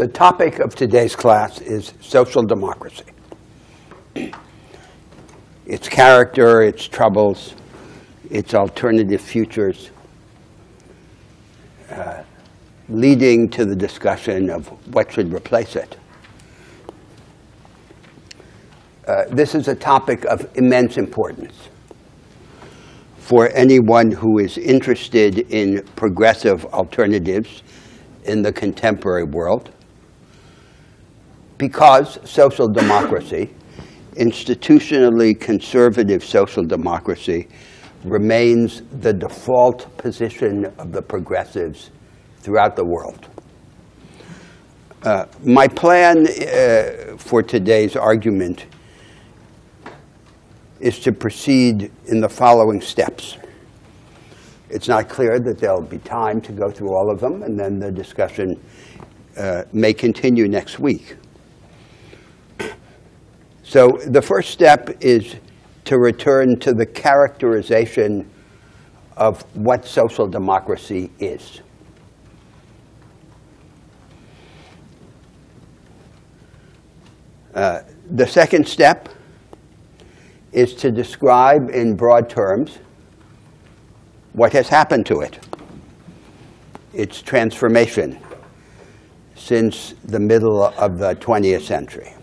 The topic of today's class is social democracy. its character, its troubles, its alternative futures, uh, leading to the discussion of what should replace it. Uh, this is a topic of immense importance for anyone who is interested in progressive alternatives in the contemporary world because social democracy, institutionally conservative social democracy, remains the default position of the progressives throughout the world. Uh, my plan uh, for today's argument is to proceed in the following steps. It's not clear that there'll be time to go through all of them, and then the discussion uh, may continue next week. So the first step is to return to the characterization of what social democracy is. Uh, the second step is to describe in broad terms what has happened to it, its transformation since the middle of the 20th century.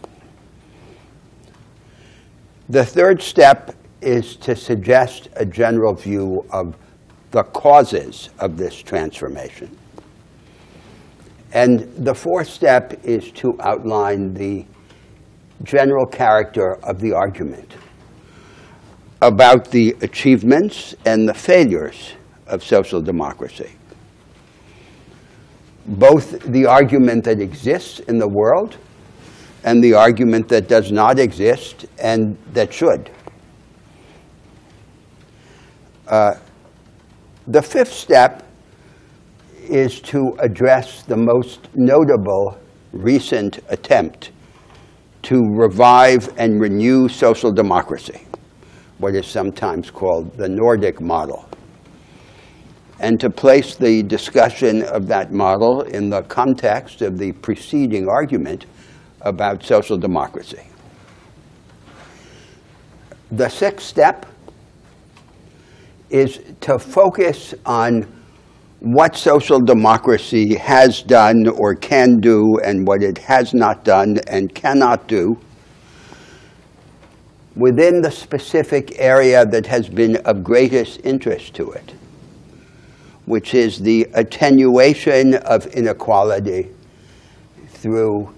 The third step is to suggest a general view of the causes of this transformation. And the fourth step is to outline the general character of the argument about the achievements and the failures of social democracy. Both the argument that exists in the world and the argument that does not exist and that should. Uh, the fifth step is to address the most notable recent attempt to revive and renew social democracy what is sometimes called the Nordic model, and to place the discussion of that model in the context of the preceding argument about social democracy. The sixth step is to focus on what social democracy has done or can do and what it has not done and cannot do within the specific area that has been of greatest interest to it, which is the attenuation of inequality through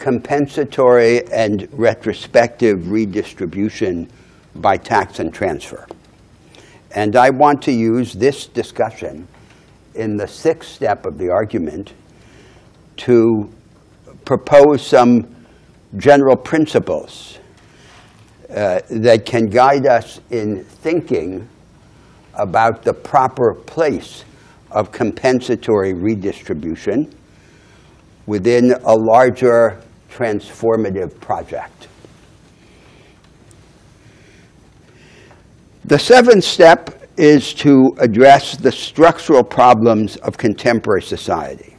compensatory and retrospective redistribution by tax and transfer. And I want to use this discussion in the sixth step of the argument to propose some general principles uh, that can guide us in thinking about the proper place of compensatory redistribution within a larger transformative project. The seventh step is to address the structural problems of contemporary society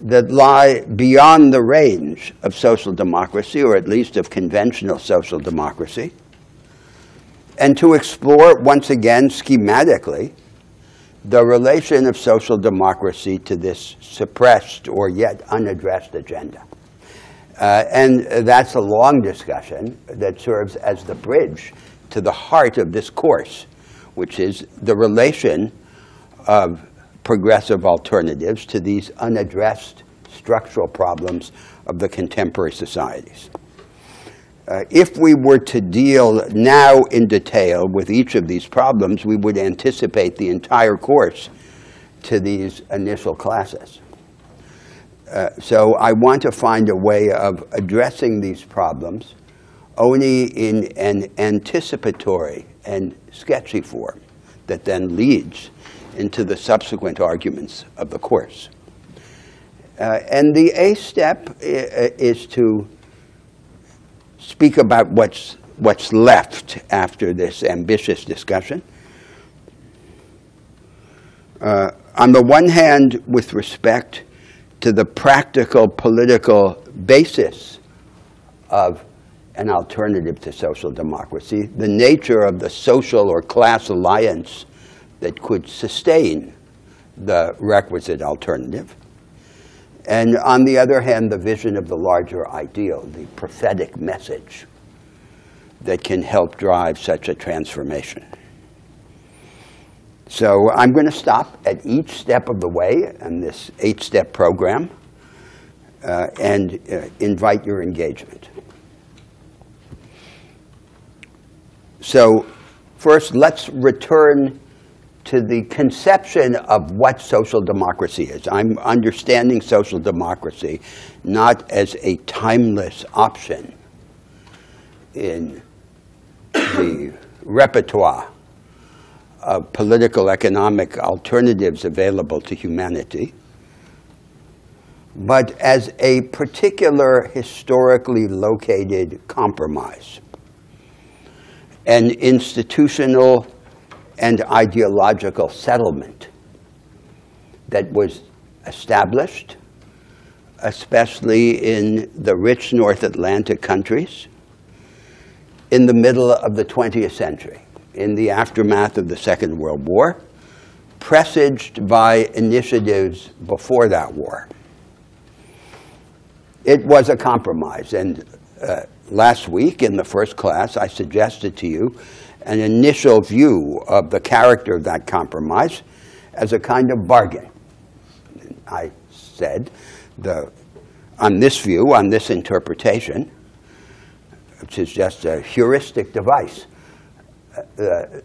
that lie beyond the range of social democracy, or at least of conventional social democracy, and to explore once again schematically the relation of social democracy to this suppressed or yet unaddressed agenda. Uh, and that's a long discussion that serves as the bridge to the heart of this course, which is the relation of progressive alternatives to these unaddressed structural problems of the contemporary societies. Uh, if we were to deal now in detail with each of these problems, we would anticipate the entire course to these initial classes. Uh, so I want to find a way of addressing these problems only in an anticipatory and sketchy form that then leads into the subsequent arguments of the course. Uh, and the A step uh, is to speak about what's, what's left after this ambitious discussion. Uh, on the one hand, with respect to the practical political basis of an alternative to social democracy, the nature of the social or class alliance that could sustain the requisite alternative. And on the other hand, the vision of the larger ideal, the prophetic message that can help drive such a transformation. So I'm going to stop at each step of the way in this eight-step program uh, and uh, invite your engagement. So first, let's return to the conception of what social democracy is. I'm understanding social democracy not as a timeless option in the repertoire of political economic alternatives available to humanity, but as a particular historically located compromise, an institutional and ideological settlement that was established, especially in the rich North Atlantic countries, in the middle of the 20th century, in the aftermath of the Second World War, presaged by initiatives before that war. It was a compromise, and uh, last week in the first class, I suggested to you an initial view of the character of that compromise as a kind of bargain. I said, the, on this view, on this interpretation, which is just a heuristic device, uh,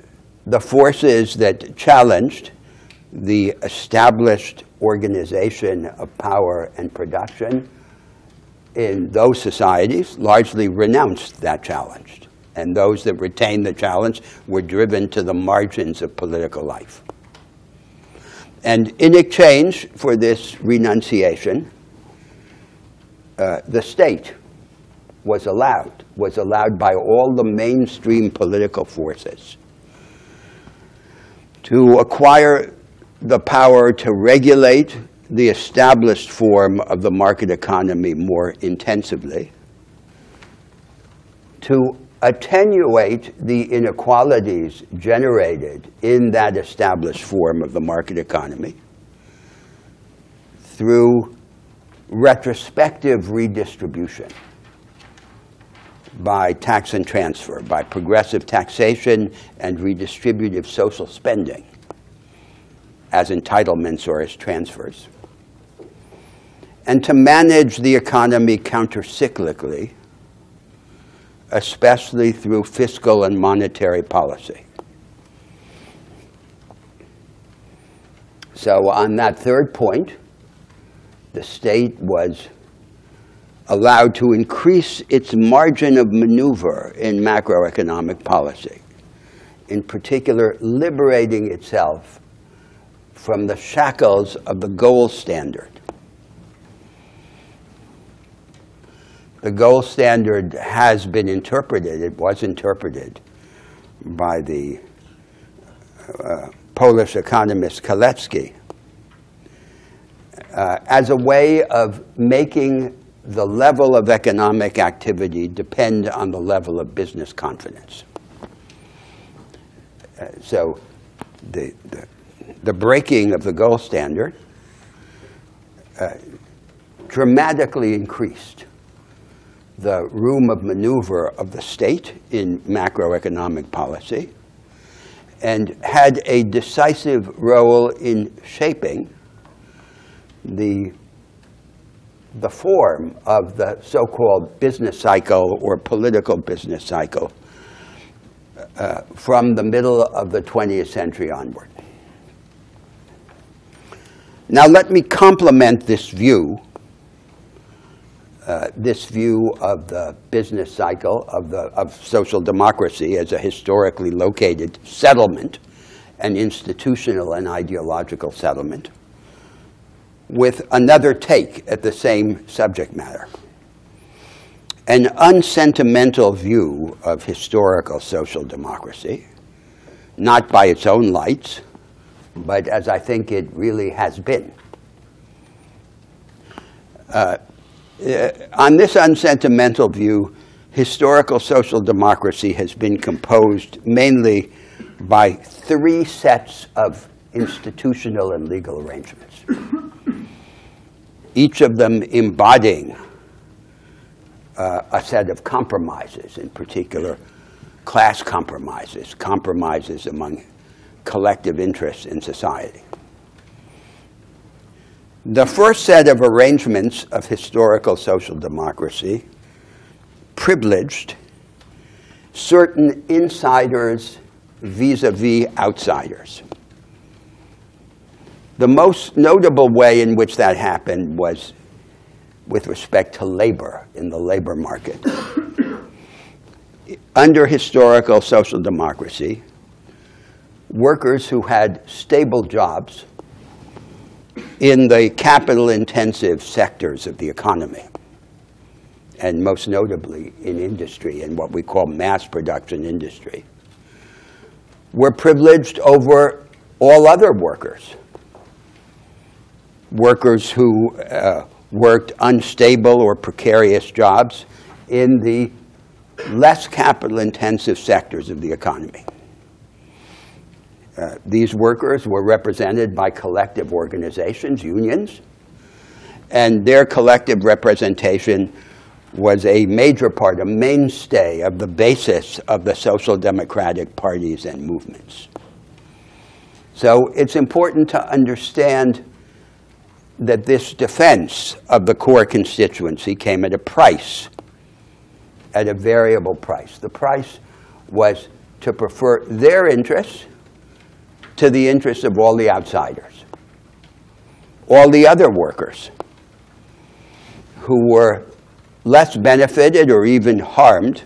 the forces that challenged the established organization of power and production in those societies largely renounced that challenge and those that retained the challenge were driven to the margins of political life. And in exchange for this renunciation, uh, the state was allowed, was allowed by all the mainstream political forces to acquire the power to regulate the established form of the market economy more intensively, to attenuate the inequalities generated in that established form of the market economy through retrospective redistribution by tax and transfer, by progressive taxation and redistributive social spending as entitlements or as transfers, and to manage the economy countercyclically especially through fiscal and monetary policy. So on that third point, the state was allowed to increase its margin of maneuver in macroeconomic policy, in particular liberating itself from the shackles of the gold standard the gold standard has been interpreted, it was interpreted by the uh, Polish economist Kalecki uh, as a way of making the level of economic activity depend on the level of business confidence. Uh, so the, the, the, breaking of the gold standard uh, dramatically increased the room of maneuver of the state in macroeconomic policy and had a decisive role in shaping the, the form of the so-called business cycle or political business cycle uh, from the middle of the 20th century onward. Now let me complement this view uh, this view of the business cycle of, the, of social democracy as a historically located settlement, an institutional and ideological settlement, with another take at the same subject matter. An unsentimental view of historical social democracy, not by its own lights, but as I think it really has been Uh, on this unsentimental view, historical social democracy has been composed mainly by three sets of institutional and legal arrangements, each of them embodying uh, a set of compromises, in particular, class compromises, compromises among collective interests in society. The first set of arrangements of historical social democracy privileged certain insiders vis-a-vis outsiders. The most notable way in which that happened was with respect to labor in the labor market. Under historical social democracy, workers who had stable jobs in the capital-intensive sectors of the economy, and most notably in industry, in what we call mass production industry, were privileged over all other workers. Workers who uh, worked unstable or precarious jobs in the less capital-intensive sectors of the economy. Uh, these workers were represented by collective organizations, unions, and their collective representation was a major part, a mainstay of the basis of the social democratic parties and movements. So it's important to understand that this defense of the core constituency came at a price, at a variable price. The price was to prefer their interests to the interests of all the outsiders, all the other workers who were less benefited or even harmed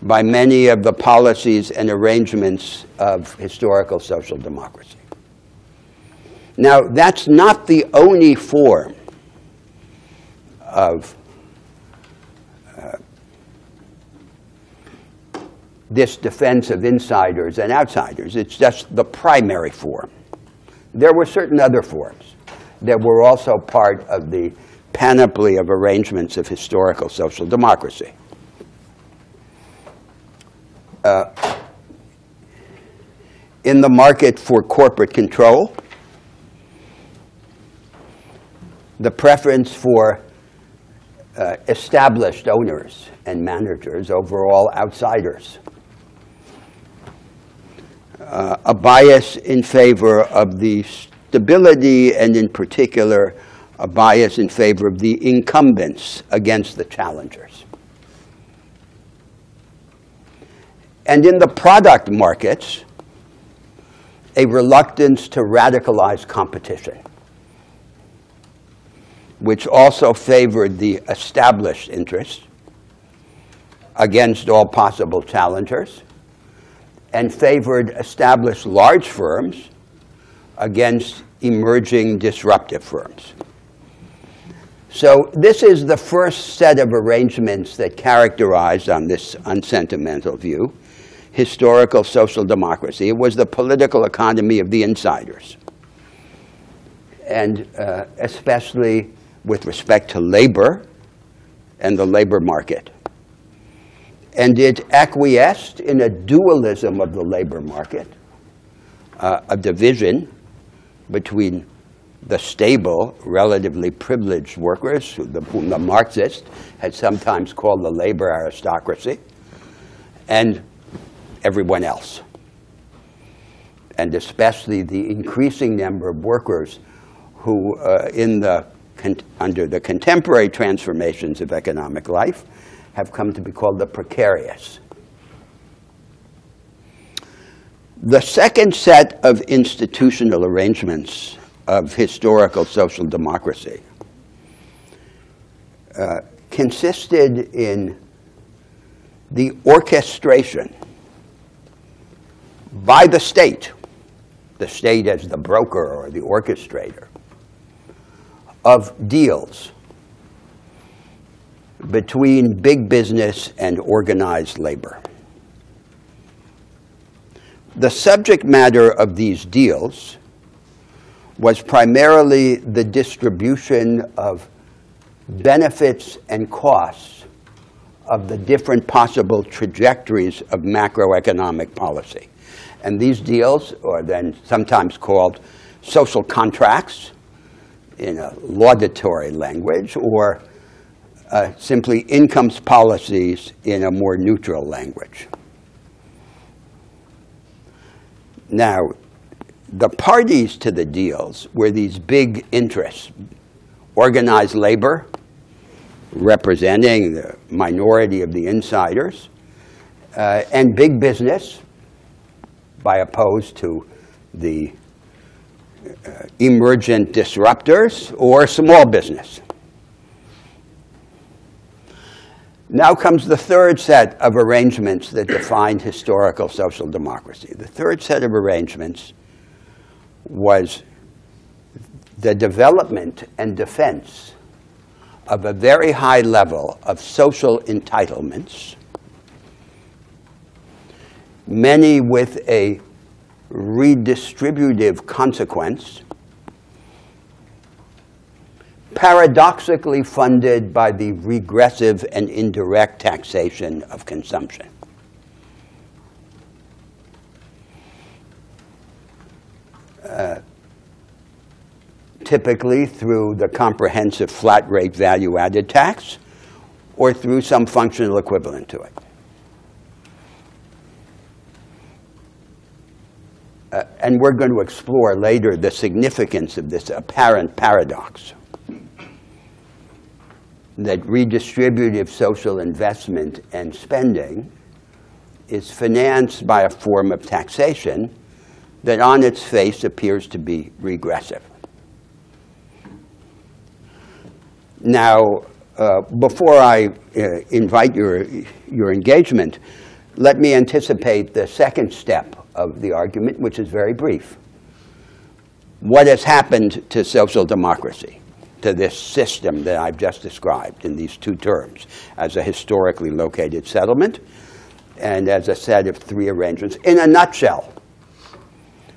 by many of the policies and arrangements of historical social democracy. Now, that's not the only form of this defense of insiders and outsiders. It's just the primary form. There were certain other forms that were also part of the panoply of arrangements of historical social democracy. Uh, in the market for corporate control, the preference for uh, established owners and managers over all outsiders uh, a bias in favor of the stability and in particular a bias in favor of the incumbents against the challengers. And in the product markets, a reluctance to radicalize competition, which also favored the established interests against all possible challengers and favored established large firms against emerging disruptive firms. So this is the first set of arrangements that characterized, on this unsentimental view, historical social democracy. It was the political economy of the insiders. And uh, especially with respect to labor and the labor market and it acquiesced in a dualism of the labor market, uh, a division between the stable, relatively privileged workers, whom the Marxist had sometimes called the labor aristocracy, and everyone else. And especially the increasing number of workers who, uh, in the, under the contemporary transformations of economic life, have come to be called the precarious. The second set of institutional arrangements of historical social democracy uh, consisted in the orchestration by the state, the state as the broker or the orchestrator, of deals between big business and organized labor. The subject matter of these deals was primarily the distribution of benefits and costs of the different possible trajectories of macroeconomic policy. And these deals are then sometimes called social contracts in a laudatory language, or uh, simply incomes policies in a more neutral language. Now, the parties to the deals were these big interests organized labor, representing the minority of the insiders, uh, and big business, by opposed to the uh, emergent disruptors, or small business. Now comes the third set of arrangements that defined historical social democracy. The third set of arrangements was the development and defense of a very high level of social entitlements, many with a redistributive consequence, paradoxically funded by the regressive and indirect taxation of consumption. Uh, typically through the comprehensive flat rate value added tax or through some functional equivalent to it. Uh, and we're going to explore later the significance of this apparent paradox that redistributive social investment and spending is financed by a form of taxation that on its face appears to be regressive. Now, uh, before I uh, invite your, your engagement, let me anticipate the second step of the argument, which is very brief. What has happened to social democracy, to this system that I've just described in these two terms, as a historically located settlement and as a set of three arrangements? In a nutshell,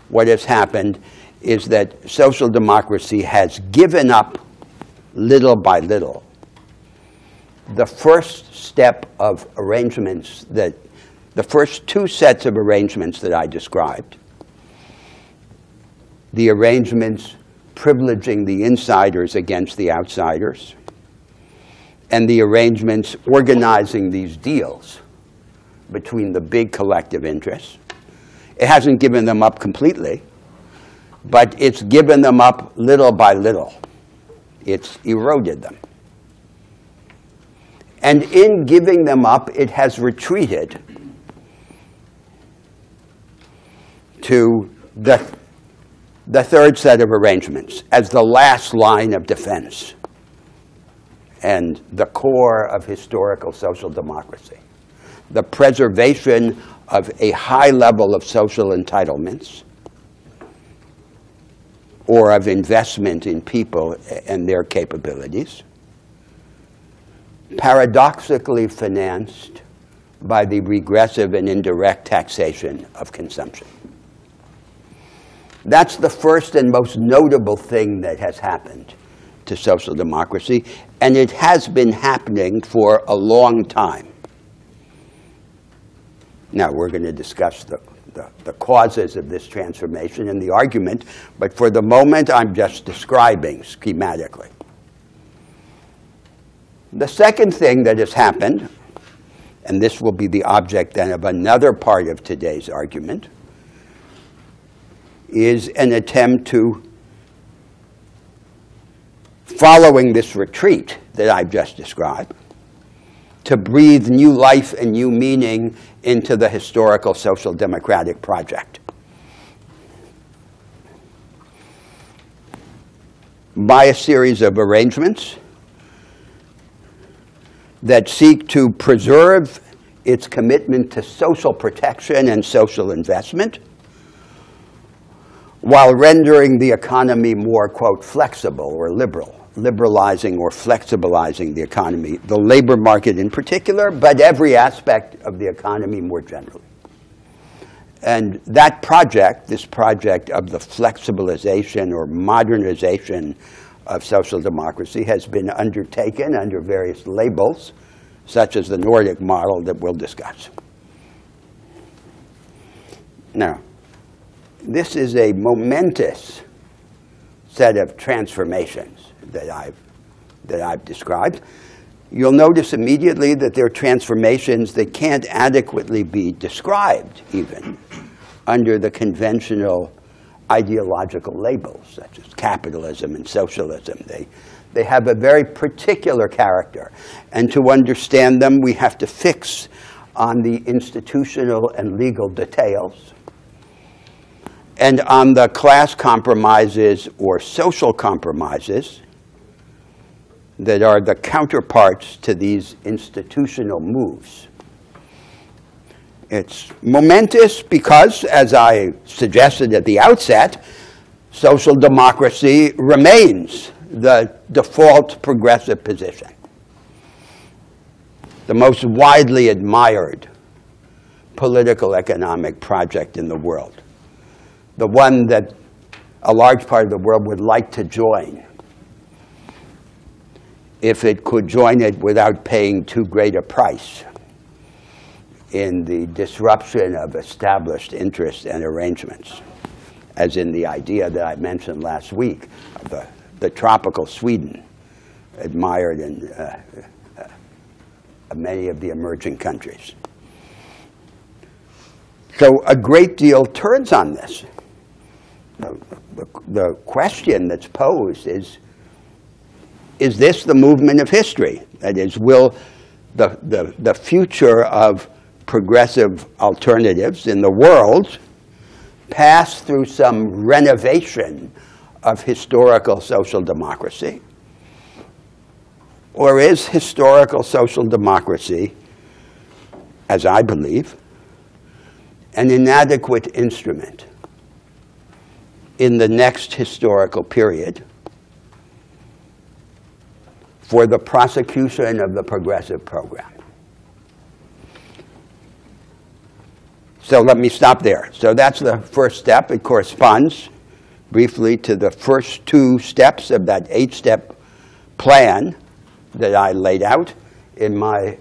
what has happened is that social democracy has given up little by little the first step of arrangements that the first two sets of arrangements that I described, the arrangements privileging the insiders against the outsiders, and the arrangements organizing these deals between the big collective interests, it hasn't given them up completely, but it's given them up little by little. It's eroded them. And in giving them up, it has retreated to the, the third set of arrangements as the last line of defense and the core of historical social democracy. The preservation of a high level of social entitlements or of investment in people and their capabilities, paradoxically financed by the regressive and indirect taxation of consumption. That's the first and most notable thing that has happened to social democracy, and it has been happening for a long time. Now, we're going to discuss the, the, the, causes of this transformation and the argument, but for the moment, I'm just describing schematically. The second thing that has happened, and this will be the object then of another part of today's argument, is an attempt to, following this retreat that I've just described, to breathe new life and new meaning into the historical social democratic project. By a series of arrangements that seek to preserve its commitment to social protection and social investment while rendering the economy more, quote, flexible or liberal, liberalizing or flexibilizing the economy, the labor market in particular, but every aspect of the economy more generally. And that project, this project of the flexibilization or modernization of social democracy has been undertaken under various labels, such as the Nordic model that we'll discuss. Now, this is a momentous set of transformations that I've, that I've described. You'll notice immediately that they're transformations that can't adequately be described, even, under the conventional ideological labels, such as capitalism and socialism. They, they have a very particular character. And to understand them, we have to fix on the institutional and legal details and on the class compromises or social compromises that are the counterparts to these institutional moves. It's momentous because, as I suggested at the outset, social democracy remains the default progressive position, the most widely admired political economic project in the world, the one that a large part of the world would like to join if it could join it without paying too great a price in the disruption of established interests and arrangements, as in the idea that I mentioned last week of the, the tropical Sweden, admired in uh, uh, many of the emerging countries. So a great deal turns on this. The, the, question that's posed is, is this the movement of history? That is, will the, the, the future of progressive alternatives in the world pass through some renovation of historical social democracy? Or is historical social democracy, as I believe, an inadequate instrument in the next historical period for the prosecution of the progressive program? So let me stop there. So that's the first step. It corresponds briefly to the first two steps of that eight-step plan that I laid out in my,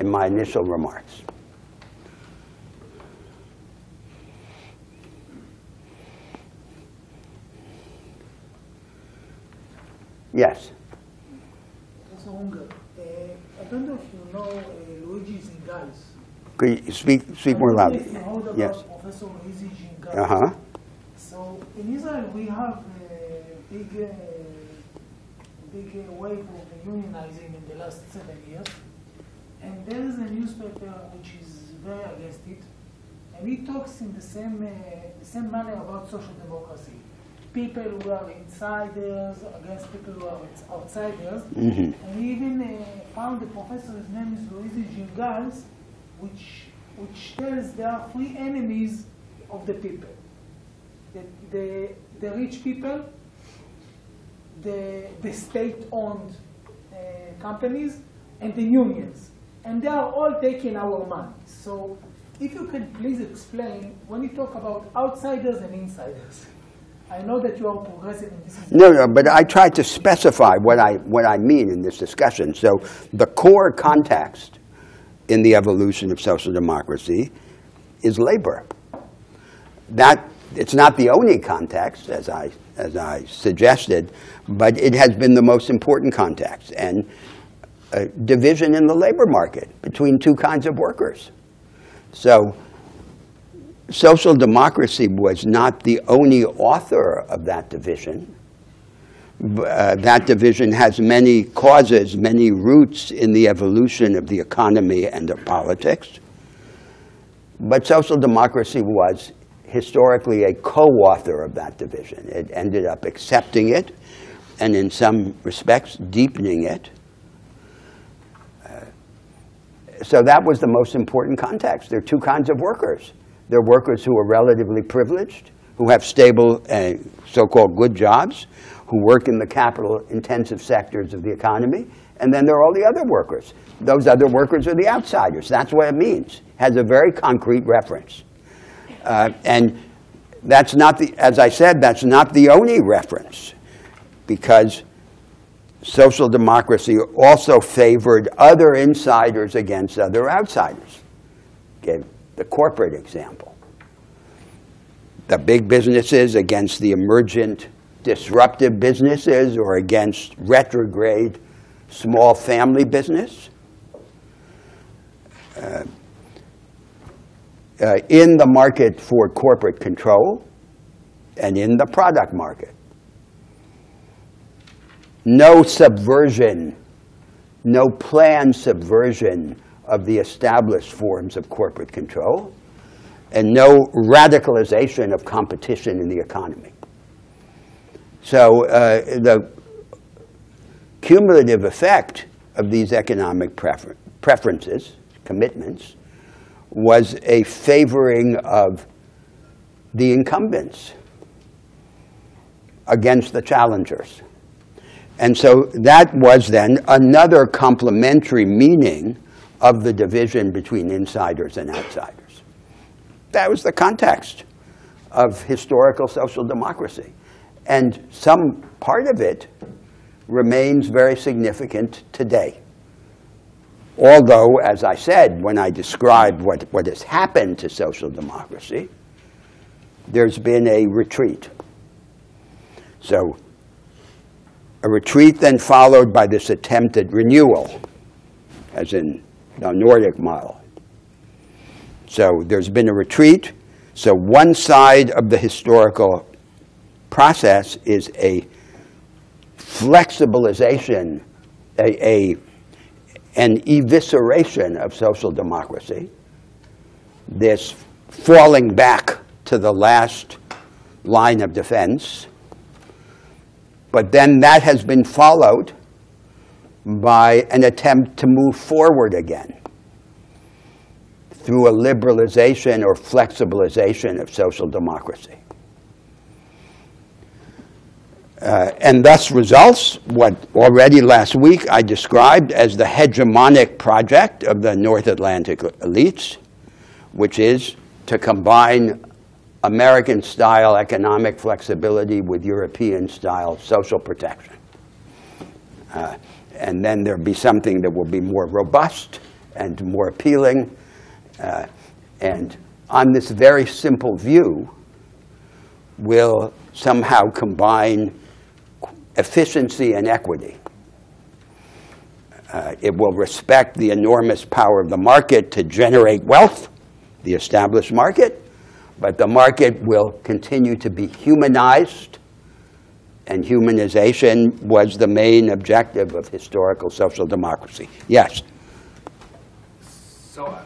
in my initial remarks. Yes. Professor Unger, uh, I don't know if you know uh, Luigi Zingales. Could you speak, speak more loudly? Yes. Professor Luigi Zingales. Uh-huh. So in Israel, we have a big, uh, big uh, wave of unionizing in the last seven years. And there is a newspaper which is very against it. And he talks in the same, uh, the same manner about social democracy. People who are insiders against people who are outs- outsiders. Mhm. And he even uh, found a professor, his name is Luigi Zingales, which, which tells there are three enemies of the people the, the, the rich people, the, the state-owned uh, companies, and the unions. And they are all taking our money. So if you can please explain, when you talk about outsiders and insiders, I know that you are progressive and this. No, no, but I tried to specify what I, what I mean in this discussion. So the core context in the evolution of social democracy is labor. That, it's not the only context, as I, as I suggested, but it has been the most important context. And a division in the labor market between two kinds of workers. So social democracy was not the only author of that division. Uh, that division has many causes, many roots in the evolution of the economy and of politics. But social democracy was historically a co-author of that division. It ended up accepting it and in some respects deepening it. So that was the most important context. There are two kinds of workers. There are workers who are relatively privileged, who have stable, uh, so-called good jobs, who work in the capital-intensive sectors of the economy, and then there are all the other workers. Those other workers are the outsiders. That's what it means. It Has a very concrete reference. Uh, and that's not the, as I said, that's not the only reference, because social democracy also favored other insiders against other outsiders. Gave the corporate example. The big businesses against the emergent disruptive businesses or against retrograde small family business. Uh, uh, in the market for corporate control and in the product market. No subversion, no planned subversion of the established forms of corporate control, and no radicalization of competition in the economy. So uh, the cumulative effect of these economic prefer preferences, commitments, was a favoring of the incumbents against the challengers. And so that was then another complementary meaning of the division between insiders and outsiders. That was the context of historical social democracy. And some part of it remains very significant today. Although, as I said, when I described what, what has happened to social democracy, there's been a retreat. So, a retreat then followed by this attempt at renewal, as in the Nordic model. So, there's been a retreat. So, one side of the historical process is a flexibilization, a, a an evisceration of social democracy, this falling back to the last line of defense. But then that has been followed by an attempt to move forward again through a liberalization or flexibilization of social democracy. Uh, and thus results what already last week I described as the hegemonic project of the North Atlantic elites, which is to combine American style economic flexibility with European style social protection. Uh, and then there'll be something that will be more robust and more appealing. Uh, and on this very simple view, will somehow combine efficiency and equity. Uh, it will respect the enormous power of the market to generate wealth, the established market, but the market will continue to be humanized, and humanization was the main objective of historical social democracy. Yes? So I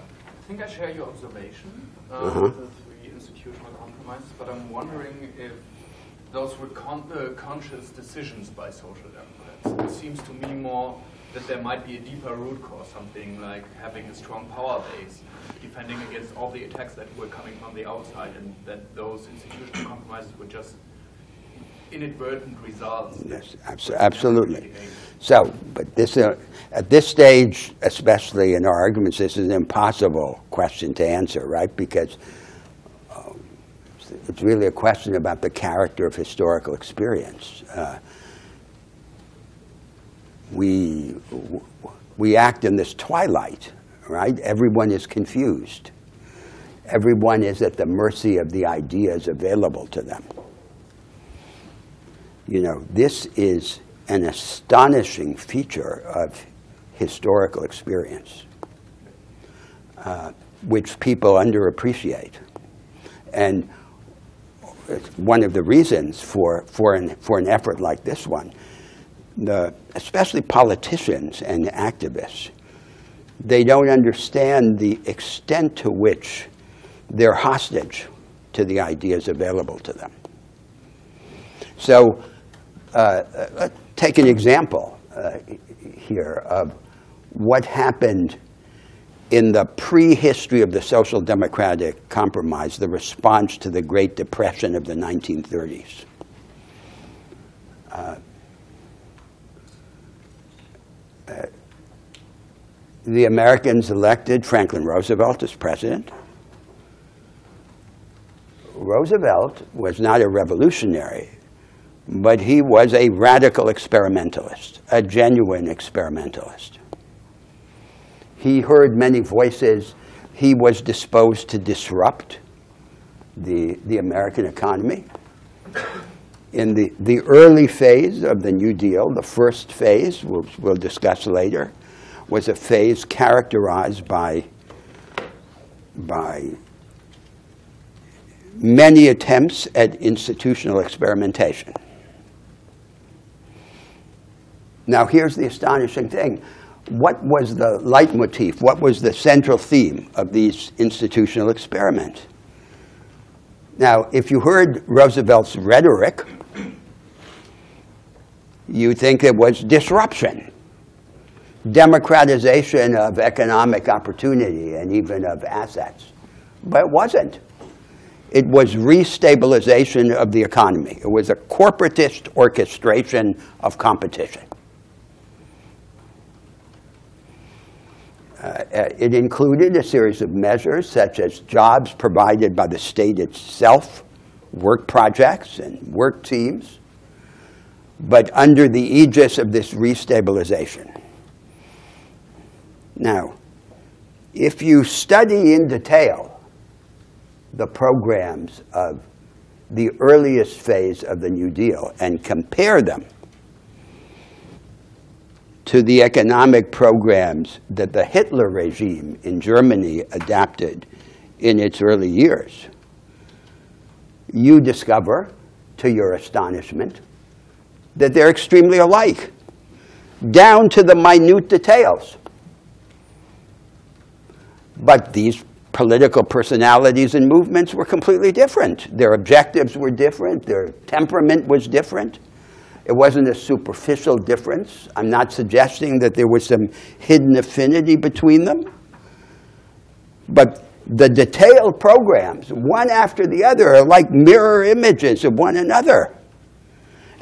think I share your observation uh, Uh-huh. of the three institutional compromises, but I'm wondering if those were con uh, conscious decisions by social democrats. It seems to me more that there might be a deeper root cause, something like having a strong power base, defending against all the attacks that were coming from the outside, and that those institutional compromises were just inadvertent results. Yes, abso- absolutely. So, but this, uh, at this stage, especially in our arguments, this is an impossible question to answer, right? Because uh, it's really a question about the character of historical experience. Uh, we, we act in this twilight, right? Everyone is confused. Everyone is at the mercy of the ideas available to them. You know, this is an astonishing feature of historical experience, uh, which people underappreciate. And one of the reasons for, for, an, for an effort like this one, the, especially politicians and activists, they don't understand the extent to which they're hostage to the ideas available to them. So, uh, take an example uh, here of what happened in the prehistory of the social democratic compromise, the response to the Great Depression of the 1930s. Uh, uh, the Americans elected Franklin Roosevelt as president. Roosevelt was not a revolutionary. But he was a radical experimentalist, a genuine experimentalist. He heard many voices. He was disposed to disrupt the, the American economy. In the, the early phase of the New Deal, the first phase, which we'll discuss later, was a phase characterized by, by many attempts at institutional experimentation. Now, here's the astonishing thing. What was the leitmotif? What was the central theme of these institutional experiments? Now, if you heard Roosevelt's rhetoric, you'd think it was disruption, democratization of economic opportunity and even of assets. But it wasn't. It was restabilization of the economy. It was a corporatist orchestration of competition. Uh, it included a series of measures such as jobs provided by the state itself, work projects and work teams, but under the aegis of this restabilization. Now, if you study in detail the programs of the earliest phase of the New Deal and compare them to the economic programs that the Hitler regime in Germany adapted in its early years, you discover, to your astonishment, that they're extremely alike, down to the minute details. But these political personalities and movements were completely different. Their objectives were different, their temperament was different. It wasn't a superficial difference. I'm not suggesting that there was some hidden affinity between them. But the detailed programs, one after the other, are like mirror images of one another.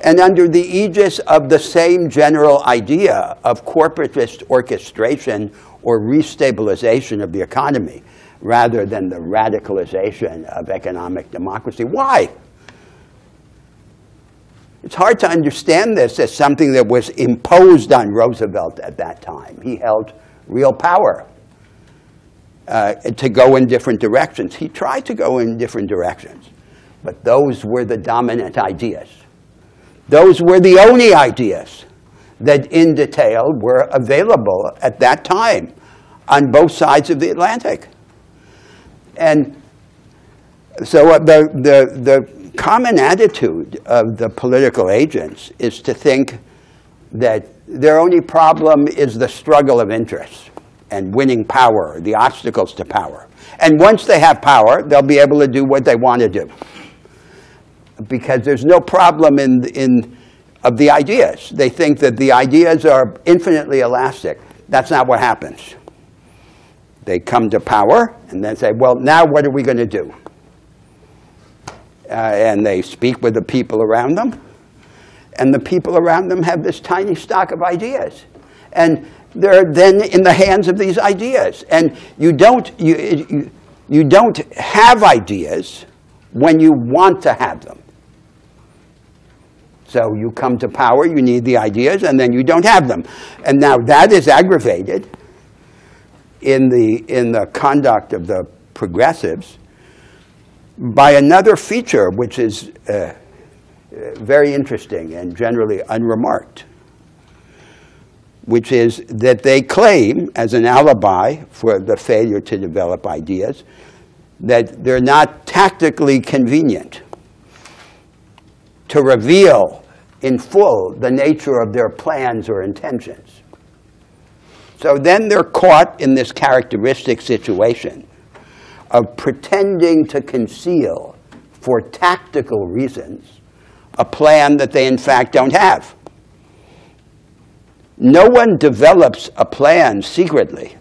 And under the aegis of the same general idea of corporatist orchestration or restabilization of the economy, rather than the radicalization of economic democracy. Why? It's hard to understand this as something that was imposed on Roosevelt at that time. He held real power uh, to go in different directions. He tried to go in different directions, but those were the dominant ideas. Those were the only ideas that in detail were available at that time on both sides of the Atlantic. And so uh, the, the, the common attitude of the political agents is to think that their only problem is the struggle of interests and winning power, the obstacles to power. And once they have power, they'll be able to do what they want to do. Because there's no problem in, in, of the ideas. They think that the ideas are infinitely elastic. That's not what happens. They come to power and then say, well, now what are we going to do? Uh, and they speak with the people around them. And the people around them have this tiny stock of ideas. And they're then in the hands of these ideas. And you don't, you, you, you don't have ideas when you want to have them. So you come to power, you need the ideas, and then you don't have them. And now that is aggravated in the, in the conduct of the progressives by another feature which is uh, very interesting and generally unremarked, which is that they claim, as an alibi for the failure to develop ideas, that they're not tactically convenient to reveal in full the nature of their plans or intentions. So then they're caught in this characteristic situation of pretending to conceal for tactical reasons a plan that they in fact don't have. No one develops a plan secretly,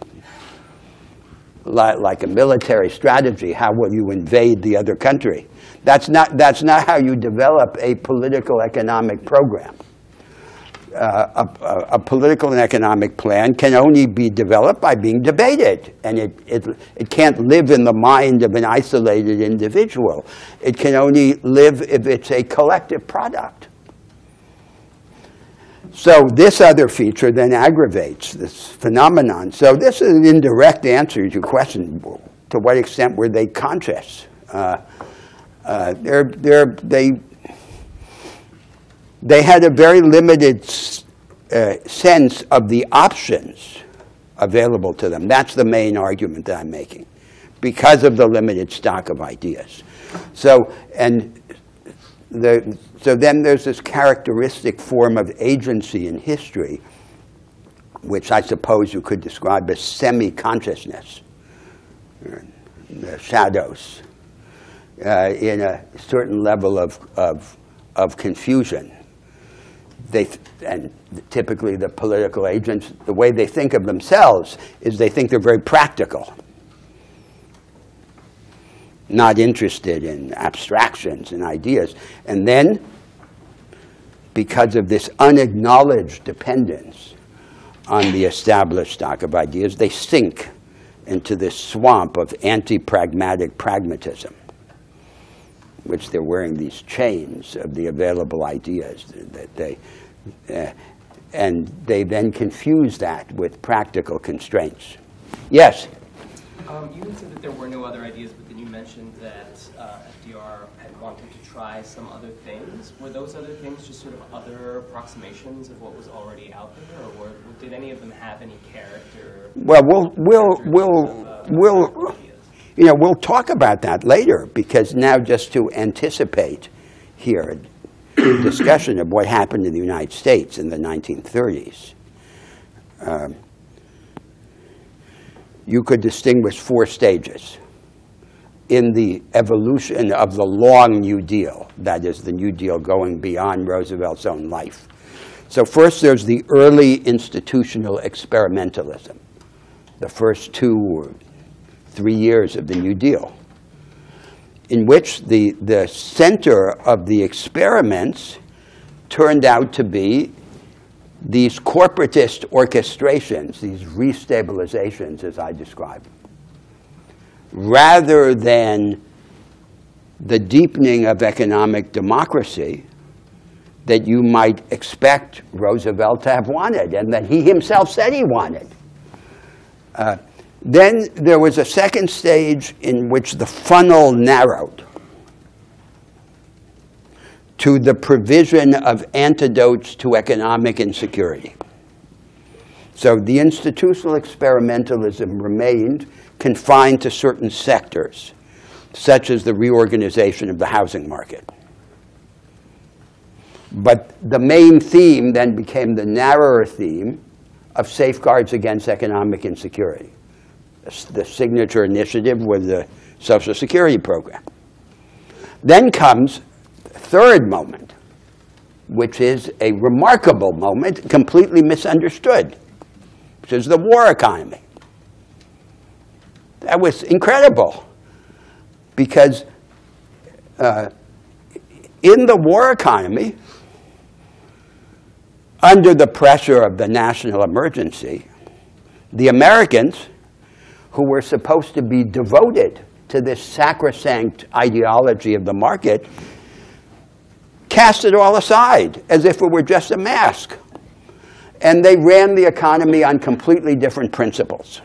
like, like, a military strategy. How will you invade the other country? That's not, that's not how you develop a political economic program uh, a, a, political and economic plan can only be developed by being debated. And it, it, it can't live in the mind of an isolated individual. It can only live if it's a collective product. So this other feature then aggravates this phenomenon. So this is an indirect answer to your question, to what extent were they conscious? Uh, uh, they're, they're, they, they had a very limited uh, sense of the options available to them. That's the main argument that I'm making, because of the limited stock of ideas. So, and the, so then there's this characteristic form of agency in history, which I suppose you could describe as semi-consciousness, the shadows, uh, in a certain level of, of, of confusion. They th- and typically the political agents, the way they think of themselves is they think they're very practical, not interested in abstractions and ideas. And then, because of this unacknowledged dependence on the established stock of ideas, they sink into this swamp of anti-pragmatic pragmatism, which they're wearing these chains of the available ideas that they, uh, and they then confuse that with practical constraints. Yes. Um, you said that there were no other ideas, but then you mentioned that uh, FDR had wanted to try some other things. Were those other things just sort of other approximations of what was already out there, or were, did any of them have any character? Well, we'll, we'll, we'll, of, uh, we'll? You know, we'll talk about that later because now just to anticipate here, a discussion of what happened in the United States in the 1930s. um, you could distinguish four stages in the evolution of the long New Deal, that is, the New Deal going beyond Roosevelt's own life. So, first, there's the early institutional experimentalism, the first two three years of the New Deal, in which the, the center of the experiments turned out to be these corporatist orchestrations, these restabilizations, as I describe, rather than the deepening of economic democracy that you might expect Roosevelt to have wanted and that he himself said he wanted. Uh, then there was a second stage in which the funnel narrowed to the provision of antidotes to economic insecurity. So the institutional experimentalism remained confined to certain sectors, such as the reorganization of the housing market. But the main theme then became the narrower theme of safeguards against economic insecurity. The signature initiative was the Social Security program. Then comes the third moment, which is a remarkable moment, completely misunderstood, which is the war economy. That was incredible because uh, in the war economy, under the pressure of the national emergency, the Americans, who were supposed to be devoted to this sacrosanct ideology of the market, cast it all aside as if it were just a mask. And they ran the economy on completely different principles.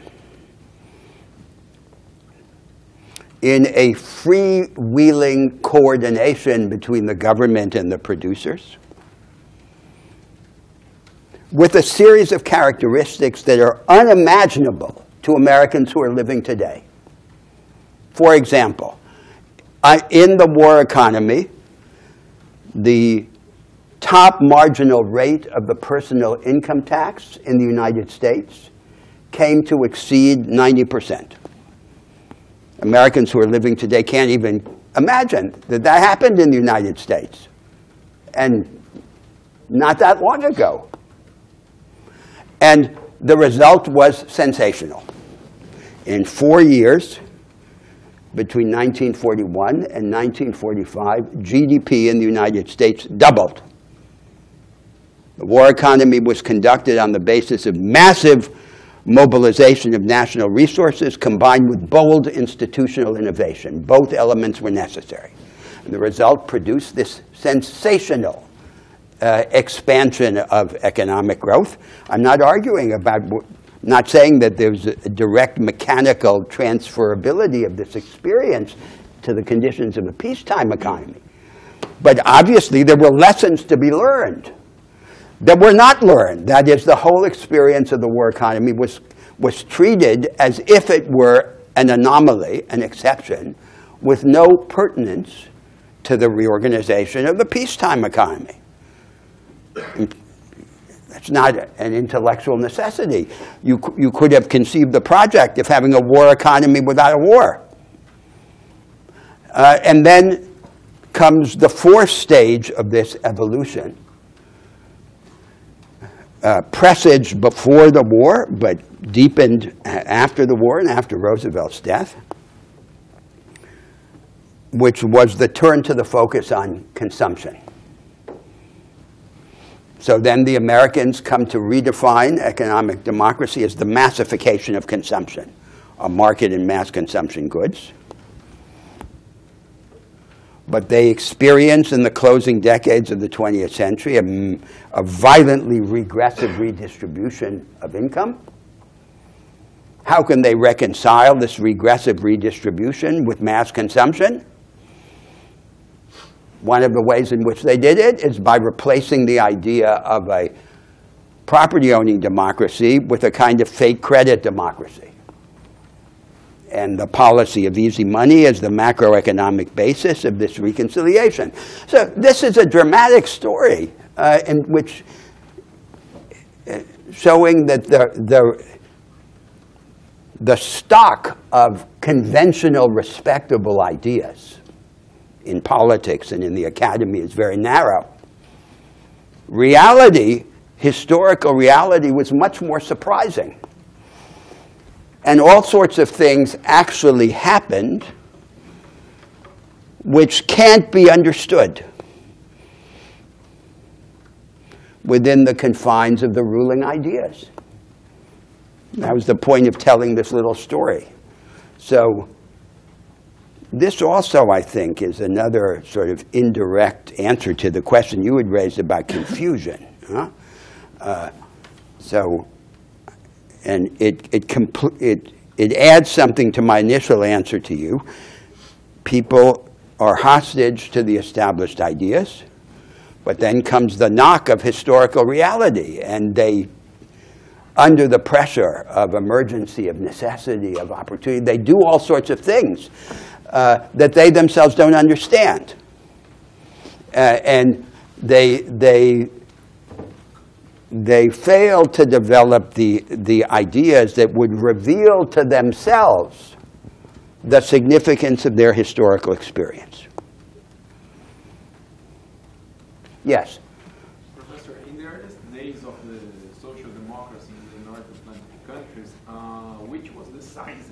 In a freewheeling coordination between the government and the producers, with a series of characteristics that are unimaginable to Americans who are living today. For example, I- in the war economy, the top marginal rate of the personal income tax in the United States came to exceed 90%. Americans who are living today can't even imagine that that happened in the United States. And not that long ago. And the result was sensational. In four years, between 1941 and 1945, GDP in the United States doubled. The war economy was conducted on the basis of massive mobilization of national resources combined with bold institutional innovation. Both elements were necessary. And the result produced this sensational uh, expansion of economic growth. I'm not arguing about, not saying that there's a direct mechanical transferability of this experience to the conditions of a peacetime economy. But obviously, there were lessons to be learned that were not learned. That is, the whole experience of the war economy was, was treated as if it were an anomaly, an exception, with no pertinence to the reorganization of the peacetime economy. That's not an intellectual necessity. You, you could have conceived the project of having a war economy without a war. Uh, and then comes the fourth stage of this evolution, uh, presaged before the war, but deepened after the war and after Roosevelt's death, which was the turn to the focus on consumption. So then the Americans come to redefine economic democracy as the massification of consumption, a market in mass consumption goods. But they experience in the closing decades of the 20th century a violently regressive redistribution of income. How can they reconcile this regressive redistribution with mass consumption? One of the ways in which they did it is by replacing the idea of a property owning democracy with a kind of fake credit democracy. And the policy of easy money is the macroeconomic basis of this reconciliation. So, this is a dramatic story uh, in which uh, showing that the, the, the stock of conventional, respectable ideas in politics and in the academy is very narrow. Reality, historical reality, was much more surprising. And all sorts of things actually happened which can't be understood within the confines of the ruling ideas. That was the point of telling this little story. So, this also, I think, is another sort of indirect answer to the question you had raised about confusion. Huh? Uh, so, and it, it, it, it adds something to my initial answer to you. People are hostage to the established ideas, but then comes the knock of historical reality, and they, under the pressure of emergency, of necessity, of opportunity, they do all sorts of things uh, that they themselves don't understand. Uh, and they, they, they fail to develop the, the ideas that would reveal to themselves the significance of their historical experience. Yes? Professor, in the earliest days of the social democracy in the North Atlantic countries, uh, which was the size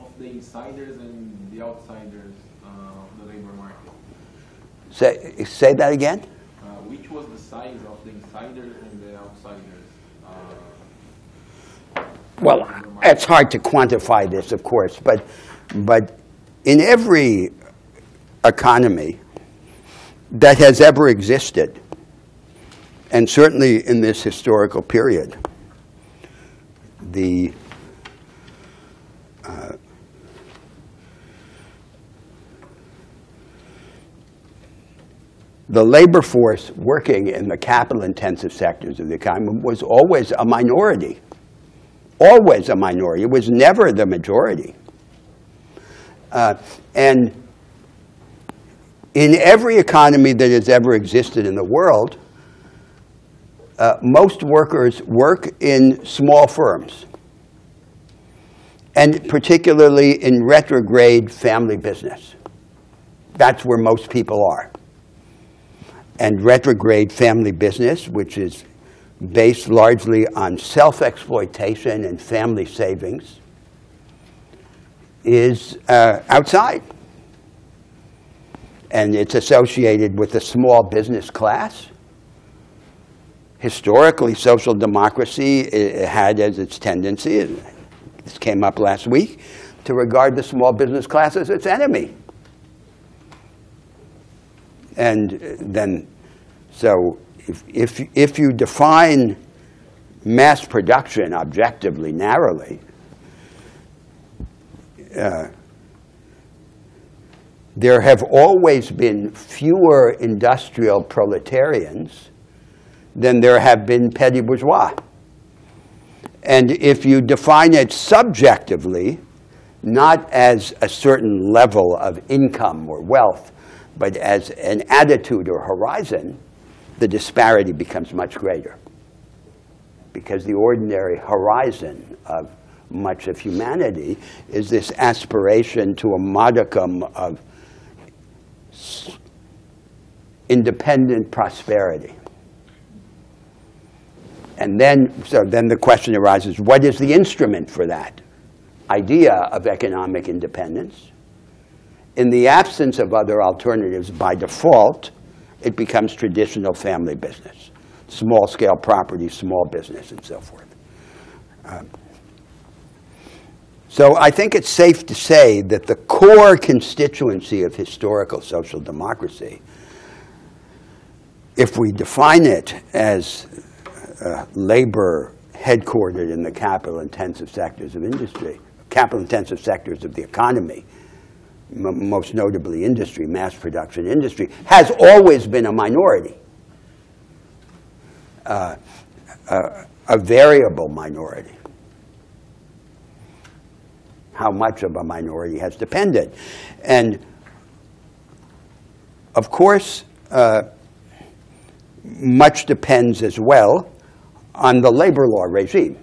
of the insiders and the outsiders uh, of the labor market? Say, say that again? Uh, which was the size of the insiders and the outsiders? Uh, Well, of the labor market? it's hard to quantify this, of course, but, but in every economy that has ever existed, and certainly in this historical period, the uh, the labor force working in the capital-intensive sectors of the economy was always a minority always a minority. It was never the majority. Uh, and in every economy that has ever existed in the world, uh, most workers work in small firms, and particularly in retrograde family business. That's where most people are. And retrograde family business, which is based largely on self-exploitation and family savings, is uh, outside. And it's associated with the small business class. Historically, social democracy uh, had as its tendency, this came up last week, to regard the small business class as its enemy. And then So if, if, if you define mass production objectively, narrowly, uh, there have always been fewer industrial proletarians than there have been petty bourgeois. And if you define it subjectively, not as a certain level of income or wealth, but as an attitude or horizon, the disparity becomes much greater. Because the ordinary horizon of much of humanity is this aspiration to a modicum of independent prosperity. And then, so then the question arises, what is the instrument for that idea of economic independence? In the absence of other alternatives, by default, it becomes traditional family business, small-scale property, small business, and so forth. Um, so I think it's safe to say that the core constituency of historical social democracy, if we define it as uh, labor headquartered in the capital-intensive sectors of industry, capital-intensive sectors of the economy, most notably industry, mass production industry, has always been a minority, uh, uh, a variable minority. How much of a minority has depended. And of course, uh, much depends as well on the labor law regime.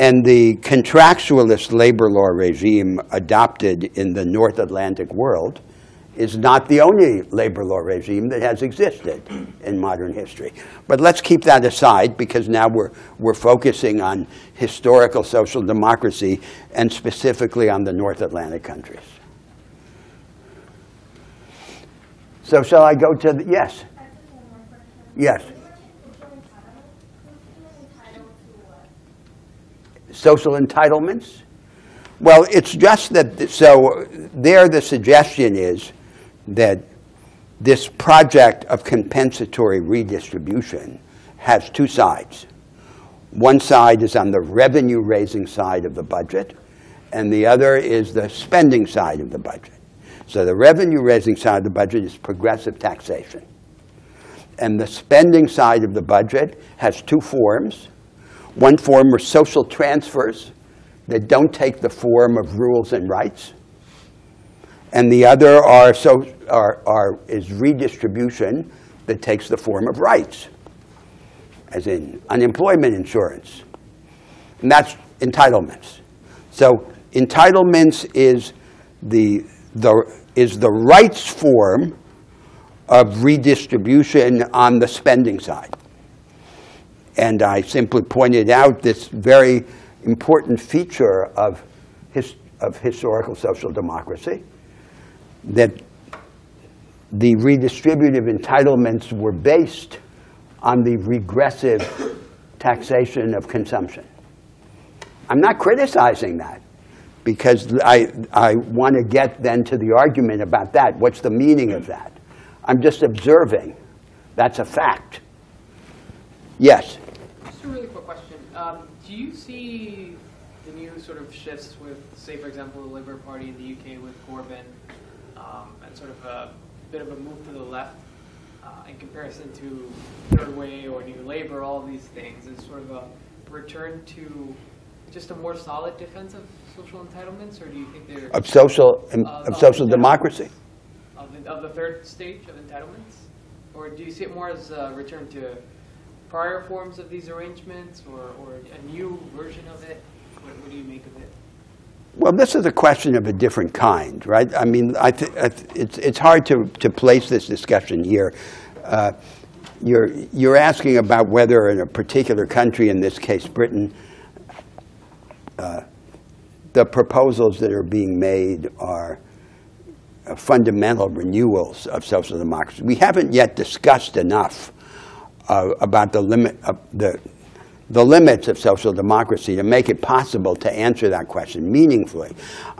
And the contractualist labor law regime adopted in the North Atlantic world is not the only labor law regime that has existed in modern history. But let's keep that aside because now we're, we're focusing on historical social democracy and specifically on the North Atlantic countries. So shall I go to the, yes, I have just one more question. yes. You mentioned social entitlement. Who's feeling entitled to what? Social entitlements? Well, it's just that, so there the suggestion is that this project of compensatory redistribution has two sides. One side is on the revenue raising side of the budget, and the other is the spending side of the budget. So the revenue raising side of the budget is progressive taxation. And the spending side of the budget has two forms. One form are social transfers that don't take the form of rules and rights. And the other are, so, are, are, is redistribution that takes the form of rights, as in unemployment insurance. And that's entitlements. So entitlements is the, the, is the rights form of redistribution on the spending side. And I simply pointed out this very important feature of, his, of historical social democracy, that the redistributive entitlements were based on the regressive taxation of consumption. I'm not criticizing that because I, I want to get then to the argument about that. What's the meaning of that? I'm just observing. That's a fact. Yes. Just a really quick question. Um, do you see the new sort of shifts with, say, for example, the Labour Party in the UK with Corbyn, um, and sort of a bit of a move to the left uh, in comparison to Third Way or New Labour, all these things, as sort of a return to just a more solid defense of social entitlements, or do you think they're Of social, of of social democracy? of the, of the third stage of entitlements, or do you see it more as a return to prior forms of these arrangements, or, or a new version of it? What, what do you make of it? Well, this is a question of a different kind, right? I mean, I th- I th- it's, it's hard to, to place this discussion here. Uh, you're, you're asking about whether in a particular country, in this case Britain, uh, the proposals that are being made are fundamental renewals of social democracy. We haven't yet discussed enough uh, about the limit of the the limits of social democracy to make it possible to answer that question meaningfully.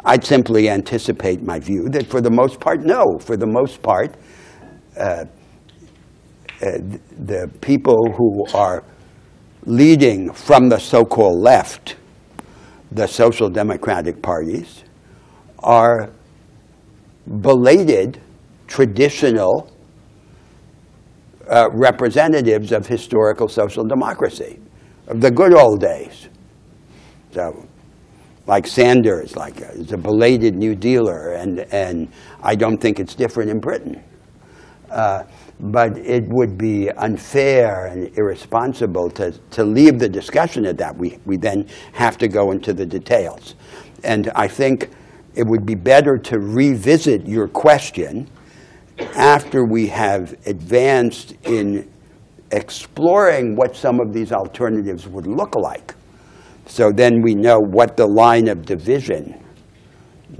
I'd simply anticipate my view that for the most part, no. For the most part, uh, th- the people who are leading from the so-called left, the social democratic parties, are belated, traditional uh, representatives of historical social democracy, of the good old days. So, like Sanders, like uh, is a belated New Dealer, and, and I don't think it's different in Britain. Uh, but it would be unfair and irresponsible to, to leave the discussion at that. We, we then have to go into the details. And I think it would be better to revisit your question after we have advanced in exploring what some of these alternatives would look like. So then we know what the line of division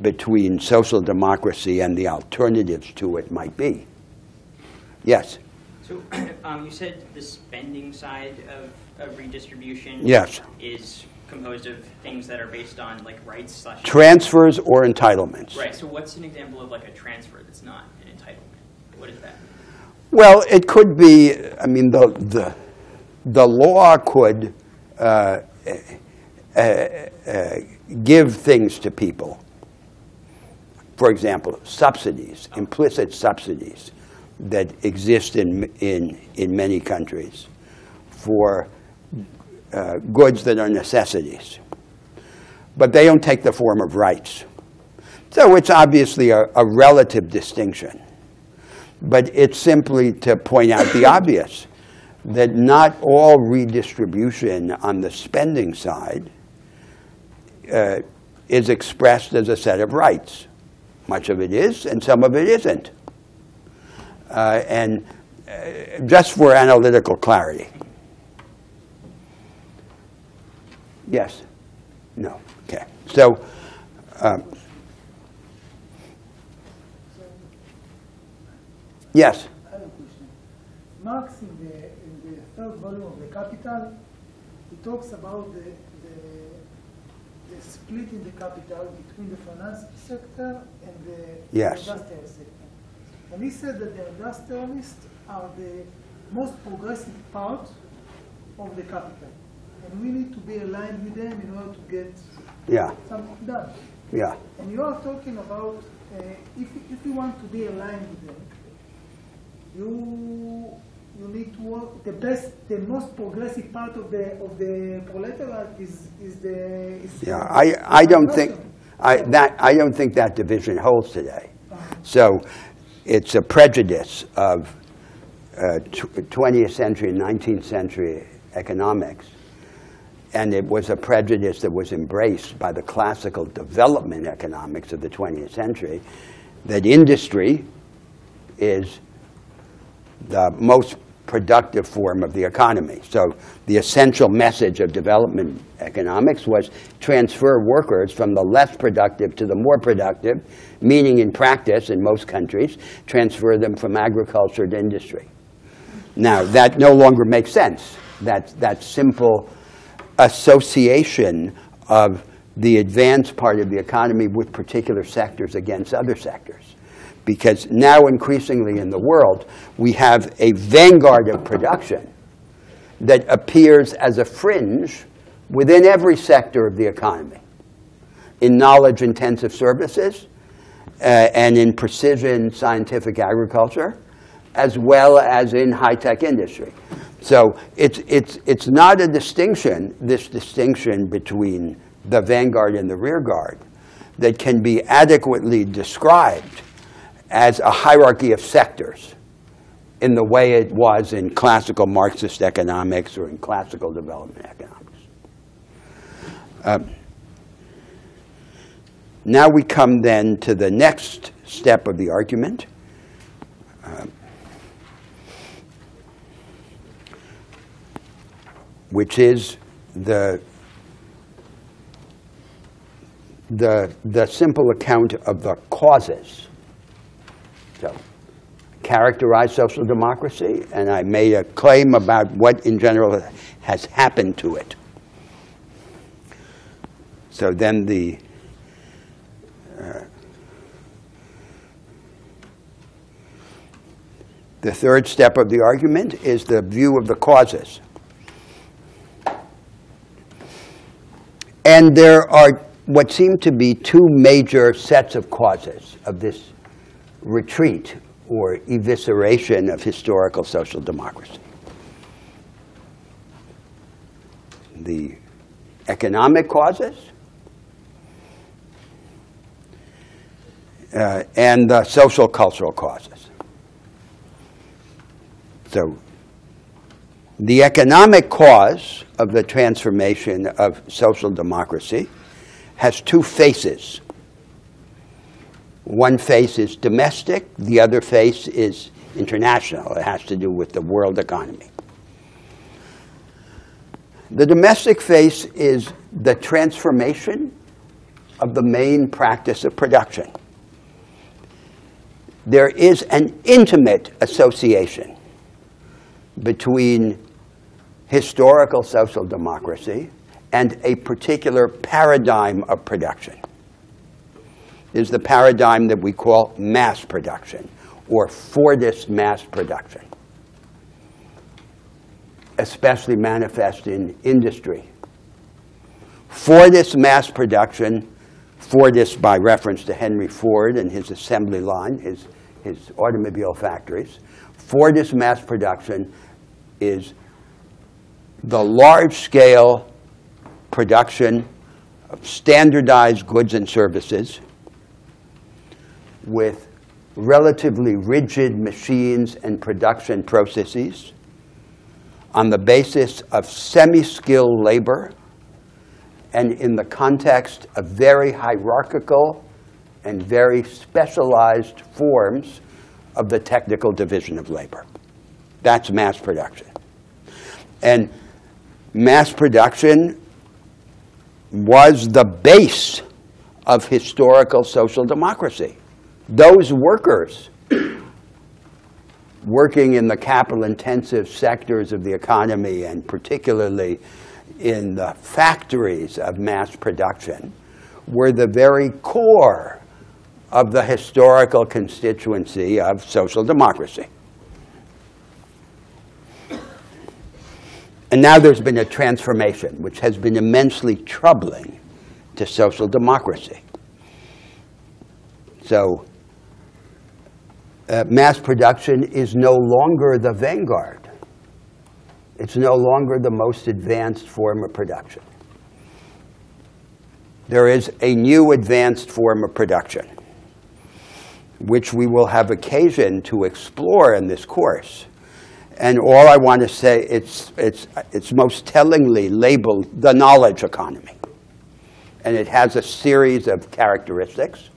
between social democracy and the alternatives to it might be. Yes, So, um, you said the spending side of, of redistribution? Yes. Is composed of things that are based on like rights slash. transfers or entitlements. Right, so what's an example of like a transfer that's not? What is that? Well, it could be, I mean, the, the, the law could uh, uh, uh, give things to people. For example, subsidies, implicit subsidies that exist in, in, in many countries for uh, goods that are necessities. But they don't take the form of rights. So it's obviously a, a relative distinction. But it's simply to point out the obvious, that not all redistribution on the spending side uh, is expressed as a set of rights. Much of it is, and some of it isn't. Uh, and uh, just for analytical clarity. Yes? No? Okay. So, um, yes? I have a question. Marx, in the, in the third volume of the Capital, he talks about the, the, the split in the capital between the finance sector and the Yes. industrial sector. And he said that the industrialists are the most progressive part of the capital. And we need to be aligned with them in order to get Yeah, something done. yeah. And you are talking about uh, if, if you want to be aligned with them, you you need to work the best, the most progressive part of the of the proletariat is is the is Yeah, I, I don't think, I, that, I don't think that division holds today. So it's a prejudice of uh, 20th century, and 19th century economics. And it was a prejudice that was embraced by the classical development economics of the 20th century, that industry is the most productive form of the economy. So the essential message of development economics was transfer workers from the less productive to the more productive, meaning in practice, in most countries, transfer them from agriculture to industry. Now, that no longer makes sense. That, that simple association of the advanced part of the economy with particular sectors against other sectors because now increasingly in the world, we have a vanguard of production that appears as a fringe within every sector of the economy. In knowledge-intensive services, uh, and in precision scientific agriculture, as well as in high-tech industry. So it's, it's, it's not a distinction, this distinction between the vanguard and the rearguard, that can be adequately described as a hierarchy of sectors in the way it was in classical Marxist economics or in classical development economics. Um, now we come then to the next step of the argument. um, which is the, the, the simple account of the causes. So, characterize social democracy, and I made a claim about what in general has happened to it. So then the uh, The third step of the argument is the view of the causes. And there are what seem to be two major sets of causes of this retreat or evisceration of historical social democracy. The economic causes uh, and the social cultural causes. So the economic cause of the transformation of social democracy has two faces. One face is domestic, the other face is international. It has to do with the world economy. The domestic face is the transformation of the main practice of production. There is an intimate association between historical social democracy and a particular paradigm of production. Is the paradigm that we call mass production or Fordist mass production, especially manifest in industry. Fordist mass production, Fordist by reference to Henry Ford and his assembly line, his, his automobile factories. Fordist mass production is the large-scale production of standardized goods and services with relatively rigid machines and production processes on the basis of semi-skilled labor and in the context of very hierarchical and very specialized forms of the technical division of labor. That's mass production. And mass production was the base of historical social democracy. Those workers working in the capital-intensive sectors of the economy and particularly in the factories of mass production were the very core of the historical constituency of social democracy. And now there's been a transformation, which has been immensely troubling to social democracy. So, uh, mass production is no longer the vanguard. It's no longer the most advanced form of production. There is a new advanced form of production, which we will have occasion to explore in this course. And all I want to say, it's, it's, it's most tellingly labeled the knowledge economy. And it has a series of characteristics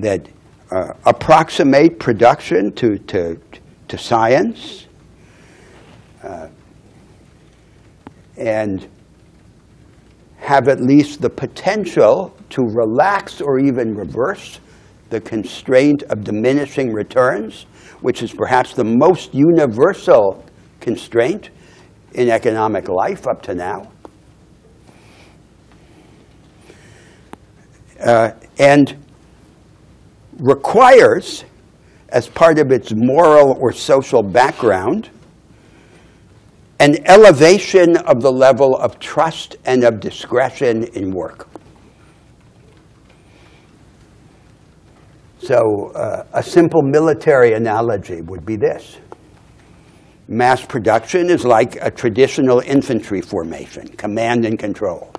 that uh, approximate production to, to, to science uh, and have at least the potential to relax or even reverse the constraint of diminishing returns, which is perhaps the most universal constraint in economic life up to now. Uh, and requires, as part of its moral or social background, an elevation of the level of trust and of discretion in work. So, uh, a simple military analogy would be this mass production is like a traditional infantry formation, command and control.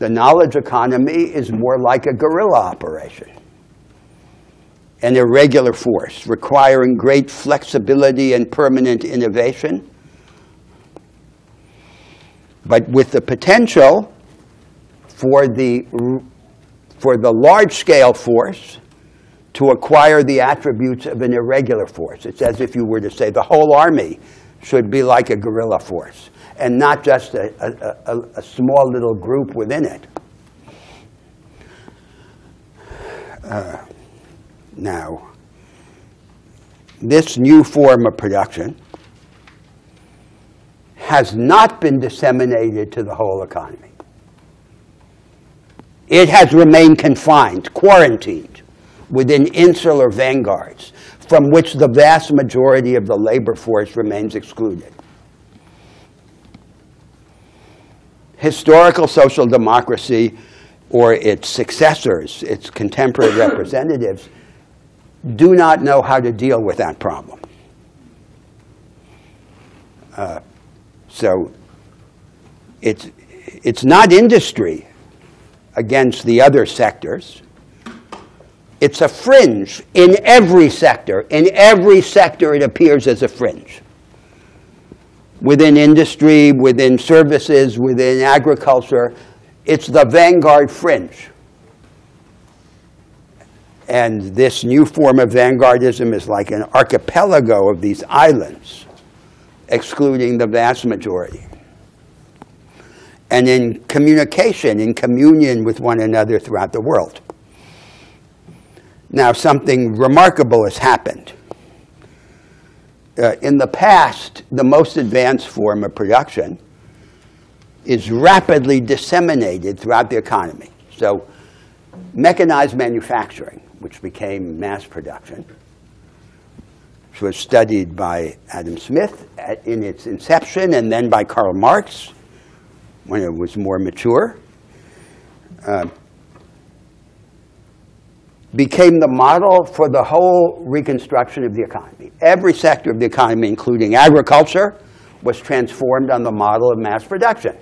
The knowledge economy is more like a guerrilla operation an irregular force requiring great flexibility and permanent innovation, but with the potential for the, for the large-scale force to acquire the attributes of an irregular force. It's as if you were to say the whole army should be like a guerrilla force and not just a, a, a, a small little group within it. Uh, now, this new form of production has not been disseminated to the whole economy. It has remained confined, quarantined within insular vanguards from which the vast majority of the labor force remains excluded. Historical social democracy or its successors, its contemporary representatives, do not know how to deal with that problem. Uh, so it's, it's not industry against the other sectors. It's a fringe in every sector. In every sector, it appears as a fringe. Within industry, within services, within agriculture, it's the vanguard fringe. And this new form of vanguardism is like an archipelago of these islands, excluding the vast majority. And in communication, in communion with one another throughout the world. Now, something remarkable has happened. Uh, in the past, the most advanced form of production is rapidly disseminated throughout the economy. So, mechanized manufacturing, which became mass production, which was studied by Adam Smith at, in its inception and then by Karl Marx when it was more mature, uh, became the model for the whole reconstruction of the economy. Every sector of the economy, including agriculture, was transformed on the model of mass production.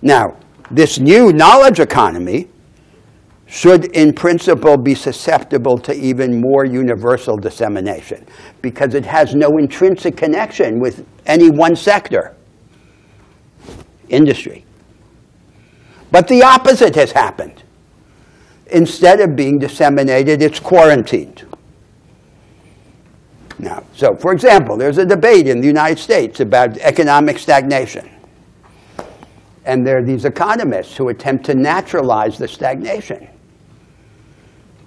Now, this new knowledge economy should, in principle, be susceptible to even more universal dissemination because it has no intrinsic connection with any one sector, industry. But the opposite has happened instead of being disseminated, it's quarantined. Now, so for example, there's a debate in the United States about economic stagnation. And there are these economists who attempt to naturalize the stagnation,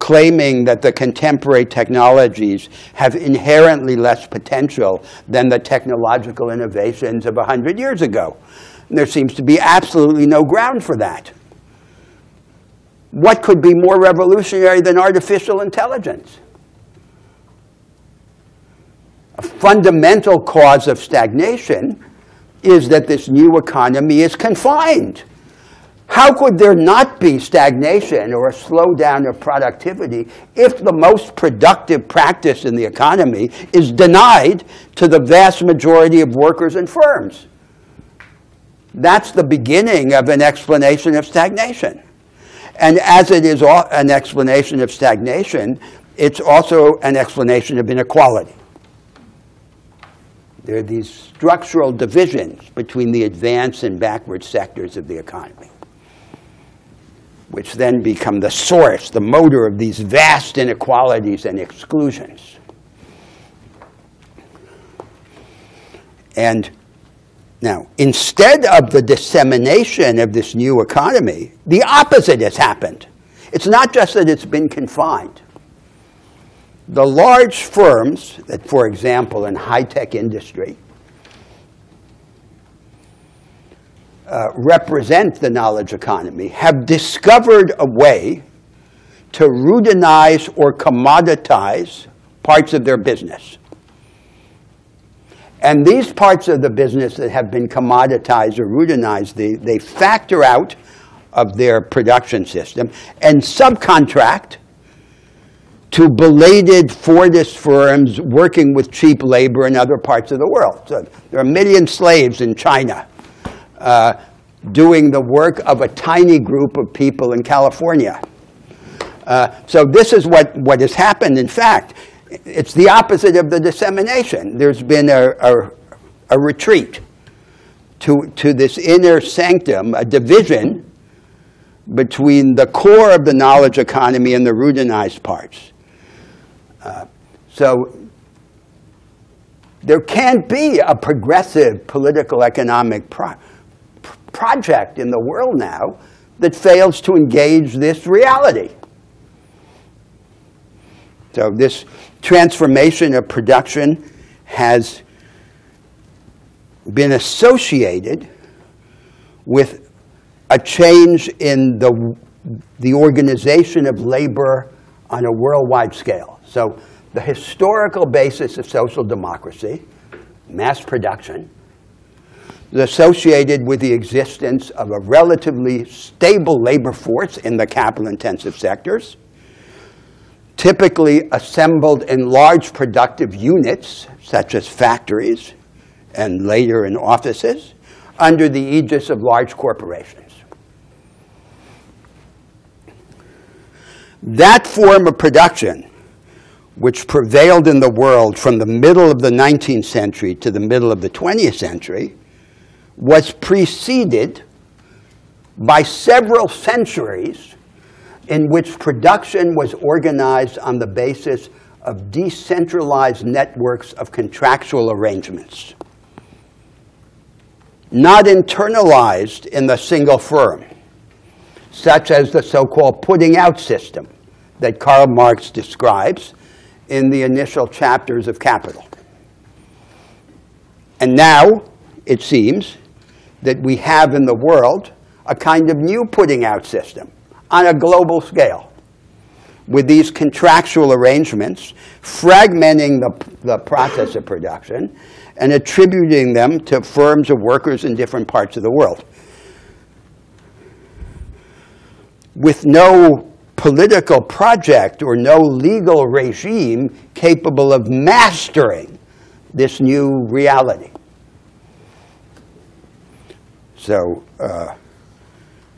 claiming that the contemporary technologies have inherently less potential than the technological innovations of 100 years ago. And there seems to be absolutely no ground for that what could be more revolutionary than artificial intelligence? A fundamental cause of stagnation is that this new economy is confined. How could there not be stagnation or a slowdown of productivity if the most productive practice in the economy is denied to the vast majority of workers and firms? That's the beginning of an explanation of stagnation. And as it is an explanation of stagnation, it's also an explanation of inequality. There are these structural divisions between the advanced and backward sectors of the economy, which then become the source, the motor of these vast inequalities and exclusions. And now, instead of the dissemination of this new economy, the opposite has happened. It's not just that it's been confined. The large firms that, for example, in high-tech industry, uh, represent the knowledge economy have discovered a way to routinize or commoditize parts of their business. And these parts of the business that have been commoditized or routinized, they, they factor out of their production system and subcontract to belated Fordist firms working with cheap labor in other parts of the world. So there are a million slaves in China uh, doing the work of a tiny group of people in California. Uh, so this is what, what has happened, in fact it's the opposite of the dissemination. There's been a, a, a retreat to, to this inner sanctum, a division between the core of the knowledge economy and the routinized parts. Uh, so there can't be a progressive political economic pro project in the world now that fails to engage this reality. So this transformation of production has been associated with a change in the, the organization of labor on a worldwide scale. So the historical basis of social democracy, mass production, associated with the existence of a relatively stable labor force in the capital-intensive sectors, typically assembled in large productive units, such as factories and later in offices, under the aegis of large corporations. That form of production, which prevailed in the world from the middle of the 19th century to the middle of the 20th century, was preceded by several centuries in which production was organized on the basis of decentralized networks of contractual arrangements, not internalized in the single firm, such as the so-called putting out system that Karl Marx describes in the initial chapters of Capital. And now, it seems, that we have in the world a kind of new putting out system on a global scale with these contractual arrangements, fragmenting the, the process of production and attributing them to firms of workers in different parts of the world. With no political project or no legal regime capable of mastering this new reality. So, uh,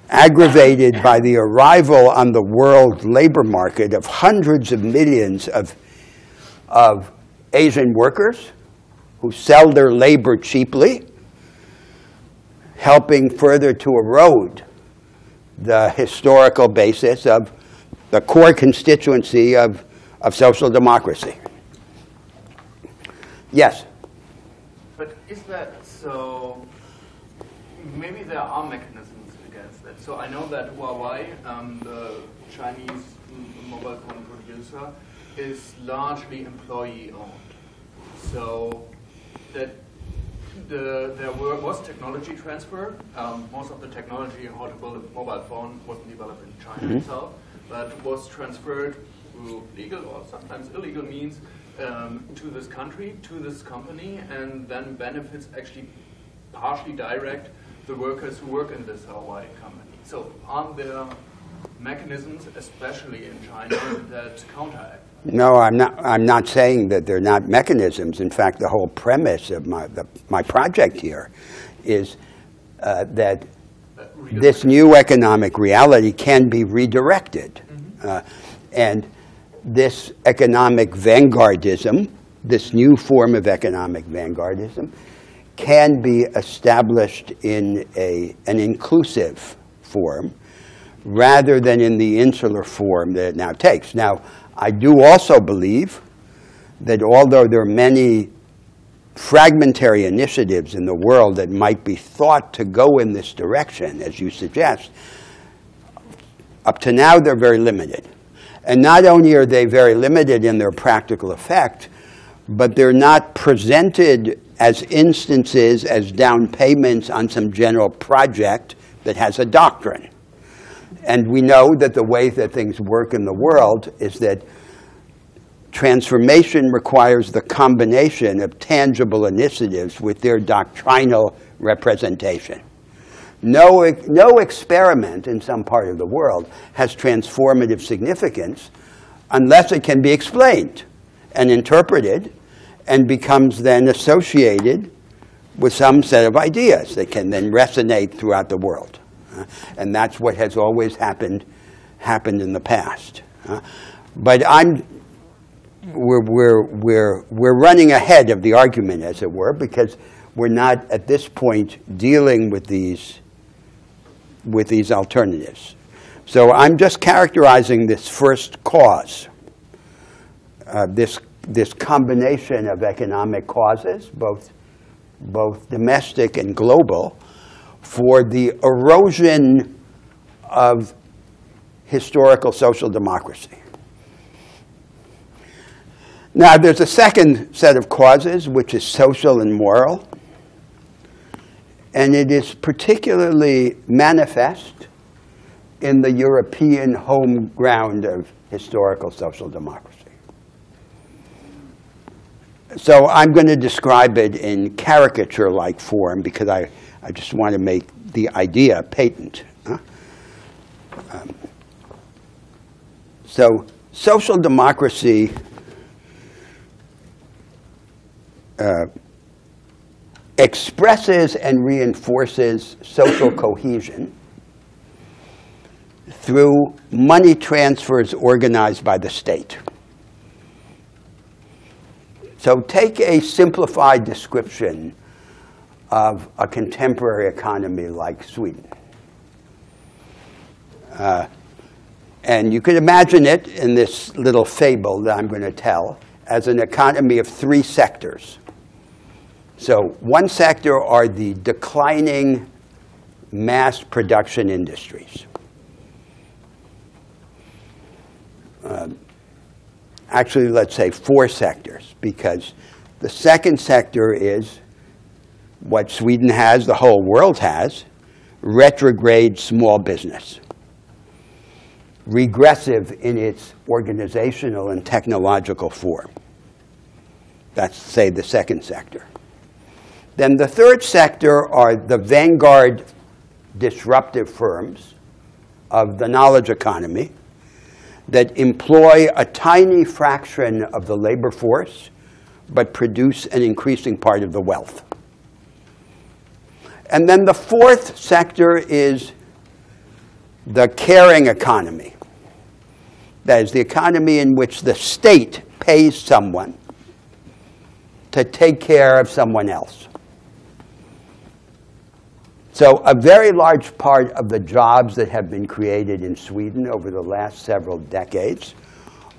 aggravated by the arrival on the world labor market of hundreds of millions of, of Asian workers who sell their labor cheaply, helping further to erode the historical basis of the core constituency of, of social democracy. Yes? But is that so? Maybe there are mechanisms against that. So I know that Huawei, um, the Chinese mobile phone producer, is largely employee-owned. So that the, there were, was technology transfer. Um, most of the technology how to build a mobile phone wasn't developed in China itself, but was transferred through legal or sometimes illegal means um, to this country, to this company, and then benefits actually partially direct the workers who work in this Huawei company. So aren't there mechanisms, especially in China, that counteract? No, I'm not, I'm not saying that they're not mechanisms. In fact, the whole premise of my, the, my project here is uh, that this new economic reality can be redirected. Uh, and this economic vanguardism, this new form of economic vanguardism, can be established in a, an inclusive form rather than in the insular form that it now takes. Now, I do also believe that although there are many fragmentary initiatives in the world that might be thought to go in this direction, as you suggest, up to now they're very limited. And not only are they very limited in their practical effect, but they're not presented as instances, as down payments on some general project that has a doctrine. And we know that the way that things work in the world is that transformation requires the combination of tangible initiatives with their doctrinal representation. No, no experiment in some part of the world has transformative significance unless it can be explained and interpreted and becomes then associated with some set of ideas that can then resonate throughout the world. Uh, and that's what has always happened, happened in the past. Uh, but I'm, we're, we're, we're, we're running ahead of the argument, as it were, because we're not at this point dealing with these, with these alternatives. So I'm just characterizing this first cause, uh, this, this combination of economic causes, both, both domestic and global, for the erosion of historical social democracy. Now, there's a second set of causes, which is social and moral, and it is particularly manifest in the European home ground of historical social democracy. So I'm going to describe it in caricature-like form because I, I just want to make the idea patent. huh? Um, so social democracy uh, expresses and reinforces social cohesion through money transfers organized by the state. So take a simplified description of a contemporary economy like Sweden. Uh, and you could imagine it in this little fable that I'm going to tell as an economy of three sectors. So one sector are the declining mass production industries. Um, actually, let's say four sectors, because the second sector is what Sweden has, the whole world has, retrograde small business. Regressive in its organizational and technological form. That's, say, the second sector. Then the third sector are the vanguard disruptive firms of the knowledge economy that employ a tiny fraction of the labor force but produce an increasing part of the wealth. And then the fourth sector is the caring economy. That is the economy in which the state pays someone to take care of someone else. So a very large part of the jobs that have been created in Sweden over the last several decades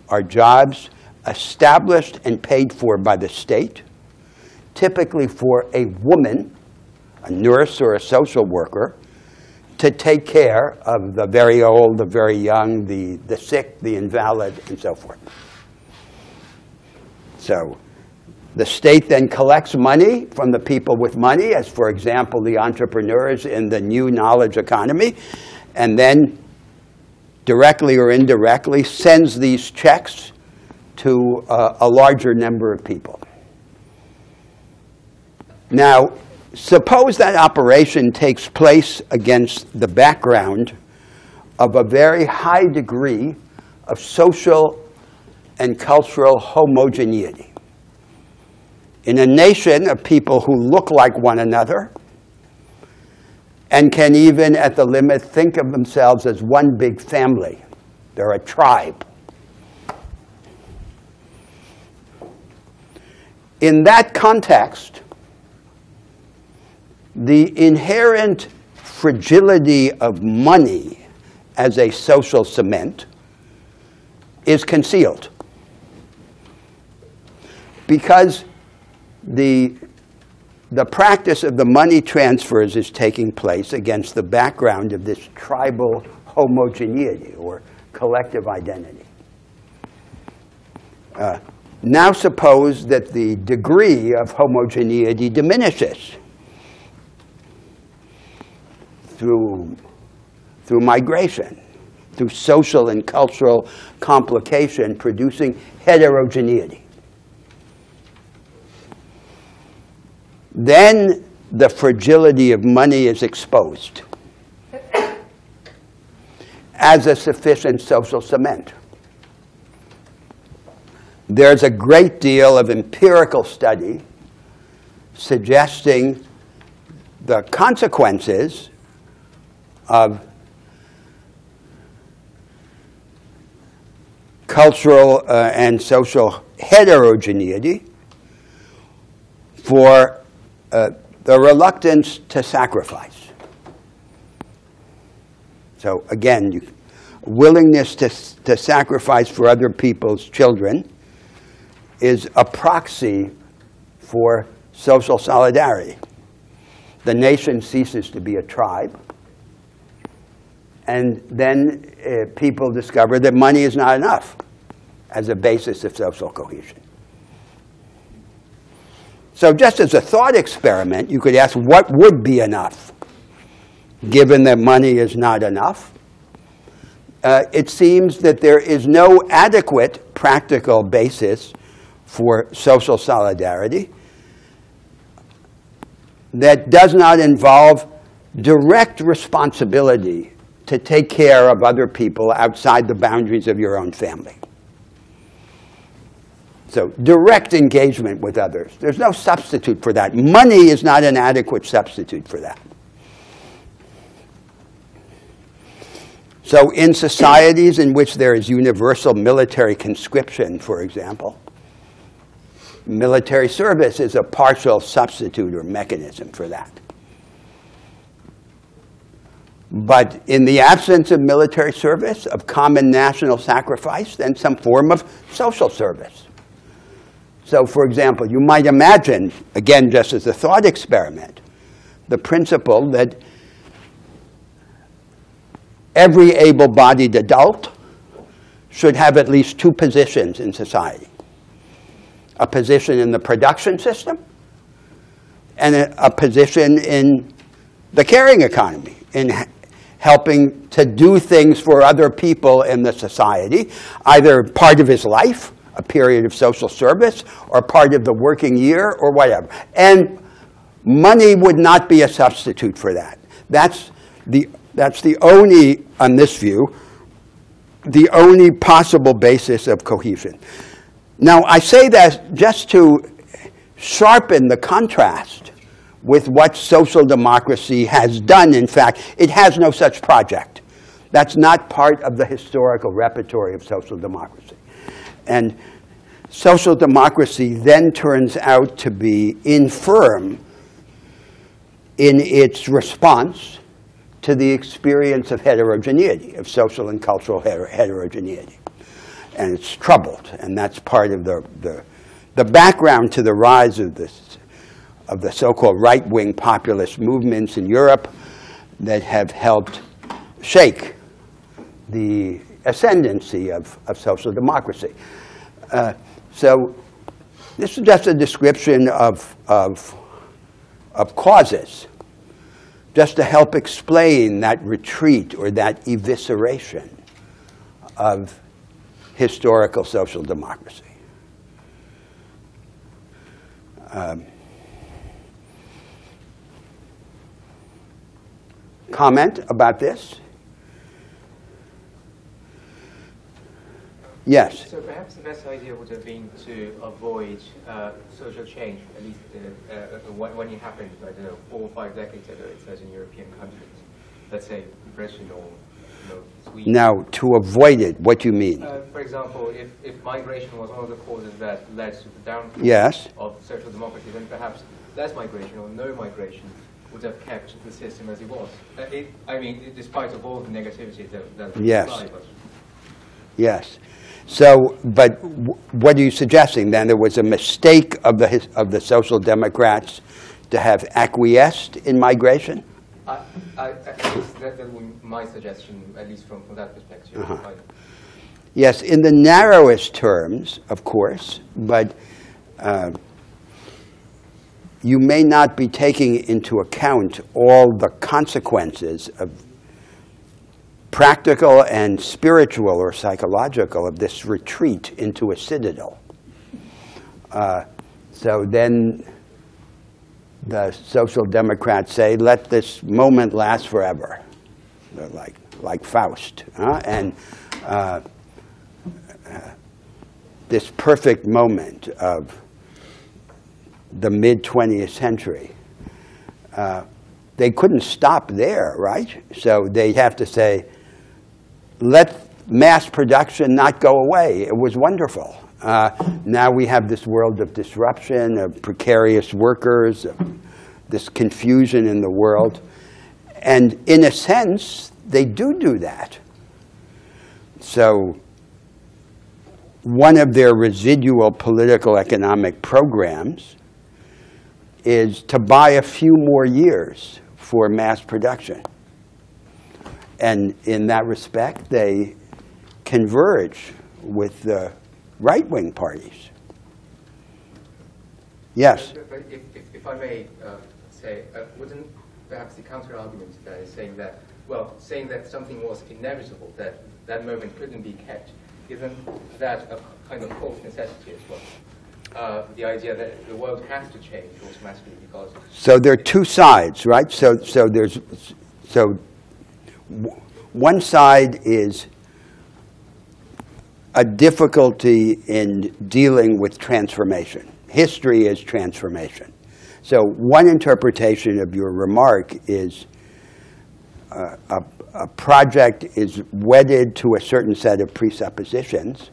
are jobs established and paid for by the state, typically for a woman, a nurse or a social worker, to take care of the very old, the very young, the, the sick, the invalid, and so forth. So the state then collects money from the people with money, as for example, the entrepreneurs in the new knowledge economy, and then directly or indirectly sends these checks to uh, a larger number of people. Now, suppose that operation takes place against the background of a very high degree of social and cultural homogeneity in a nation of people who look like one another and can even, at the limit, think of themselves as one big family. They're a tribe. In that context, the inherent fragility of money as a social cement is concealed. Because the, the practice of the money transfers is taking place against the background of this tribal homogeneity or collective identity. Uh, now suppose that the degree of homogeneity diminishes through, through migration, through social and cultural complication producing heterogeneity. Then the fragility of money is exposed as a sufficient social cement. There's a great deal of empirical study suggesting the consequences of cultural uh, and social heterogeneity for uh, the reluctance to sacrifice. So again, you, willingness to, to sacrifice for other people's children is a proxy for social solidarity. The nation ceases to be a tribe, and then uh, people discover that money is not enough as a basis of social cohesion. So just as a thought experiment, you could ask what would be enough, given that money is not enough? uh, it seems that there is no adequate practical basis for social solidarity that does not involve direct responsibility to take care of other people outside the boundaries of your own family. So, direct engagement with others. There's no substitute for that. Money is not an adequate substitute for that. So, in societies in which there is universal military conscription, for example, military service is a partial substitute or mechanism for that. But in the absence of military service, of common national sacrifice, then some form of social service. So, for example, you might imagine, again, just as a thought experiment, the principle that every able bodied adult should have at least two positions in society. A position in the production system and a, a position in the caring economy, in helping to do things for other people in the society, either part of his life, a period of social service, or part of the working year, or whatever. And money would not be a substitute for that. That's the, that's the only, on this view, the only possible basis of cohesion. Now, I say that just to sharpen the contrast with what social democracy has done. In fact, it has no such project. That's not part of the historical repertory of social democracy. And social democracy then turns out to be infirm in its response to the experience of heterogeneity, of social and cultural heter- heterogeneity. And it's troubled, and that's part of the, the, the background to the rise of, this, of the so-called right-wing populist movements in Europe that have helped shake the ascendancy of, of social democracy. Uh, so this is just a description of, of, of causes, just to help explain that retreat or that evisceration of historical social democracy. Um, comment about this? Yes. So perhaps the best idea would have been to avoid uh, social change, at least uh, uh, when, when it happened, I don't know, four or five decades ago in certain European countries. Let's say Britain or you know, Sweden. Now, to avoid it, what do you mean? Uh, for example, if, if migration was one of the causes that led to the downfall Yes. of social democracy, then perhaps less migration or no migration would have kept the system as it was. Uh, it, I mean, despite of all the negativity that, that Yes. apply, Yes. So, but w- what are you suggesting then? There was a mistake of the, his- of the Social Democrats to have acquiesced in migration? I, I, that, that would be my suggestion, at least from, from that perspective. Uh-huh. Yes, in the narrowest terms, of course, but uh, you may not be taking into account all the consequences of practical and spiritual or psychological of this retreat into a citadel. Uh, so then the social democrats say, let this moment last forever. They're like, like Faust. huh? And uh, this perfect moment of the mid 20th century. Uh, they couldn't stop there, right? So they'd have to say, let mass production not go away. It was wonderful. Uh, now we have this world of disruption, of precarious workers, of this confusion in the world. And in a sense, they do do that. So one of their residual political economic programs is to buy a few more years for mass production. And in that respect, they converge with the right wing parties. Yes. But if, if, if I may uh, say, uh, wouldn't perhaps the counter argument to that is saying that, well, saying that something was inevitable, that that moment couldn't be kept, isn't that a kind of false necessity as well? Uh, the idea that the world has to change automatically because So there are two sides, right? So, so there's, so one side is a difficulty in dealing with transformation. History is transformation. So one interpretation of your remark is uh, a, a project is wedded to a certain set of presuppositions.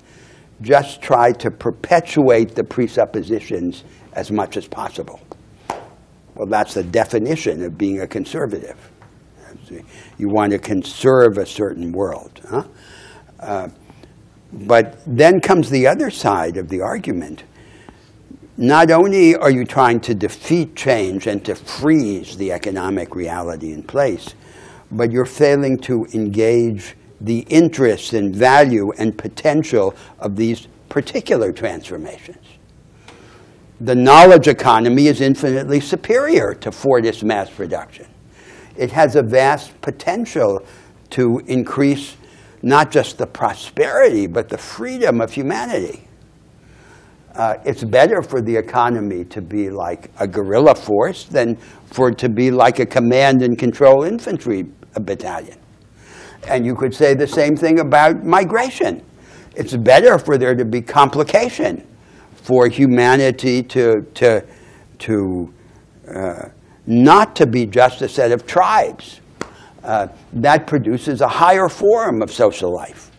Just try to perpetuate the presuppositions as much as possible. Well, that's the definition of being a conservative. You want to conserve a certain world. Huh? Uh, but then comes the other side of the argument. Not only are you trying to defeat change and to freeze the economic reality in place, but you're failing to engage the interests and value and potential of these particular transformations. The knowledge economy is infinitely superior to Fordist mass production. It has a vast potential to increase not just the prosperity, but the freedom of humanity. Uh, it's better for the economy to be like a guerrilla force than for it to be like a command and control infantry battalion. And you could say the same thing about migration. It's better for there to be complication, for humanity to, to, to uh, not to be just a set of tribes. Uh, that produces a higher form of social life.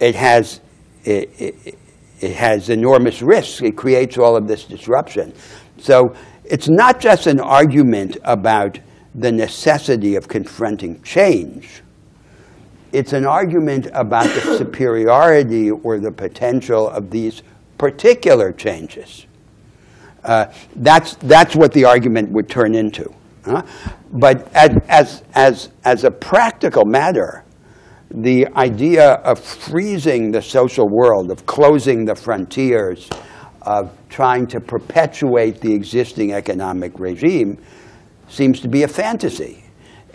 It has, it, it, it has enormous risks. It creates all of this disruption. So it's not just an argument about the necessity of confronting change. It's an argument about the superiority or the potential of these particular changes. Uh, that's, that's what the argument would turn into. huh? But as, as, as, as a practical matter, the idea of freezing the social world, of closing the frontiers, of trying to perpetuate the existing economic regime seems to be a fantasy.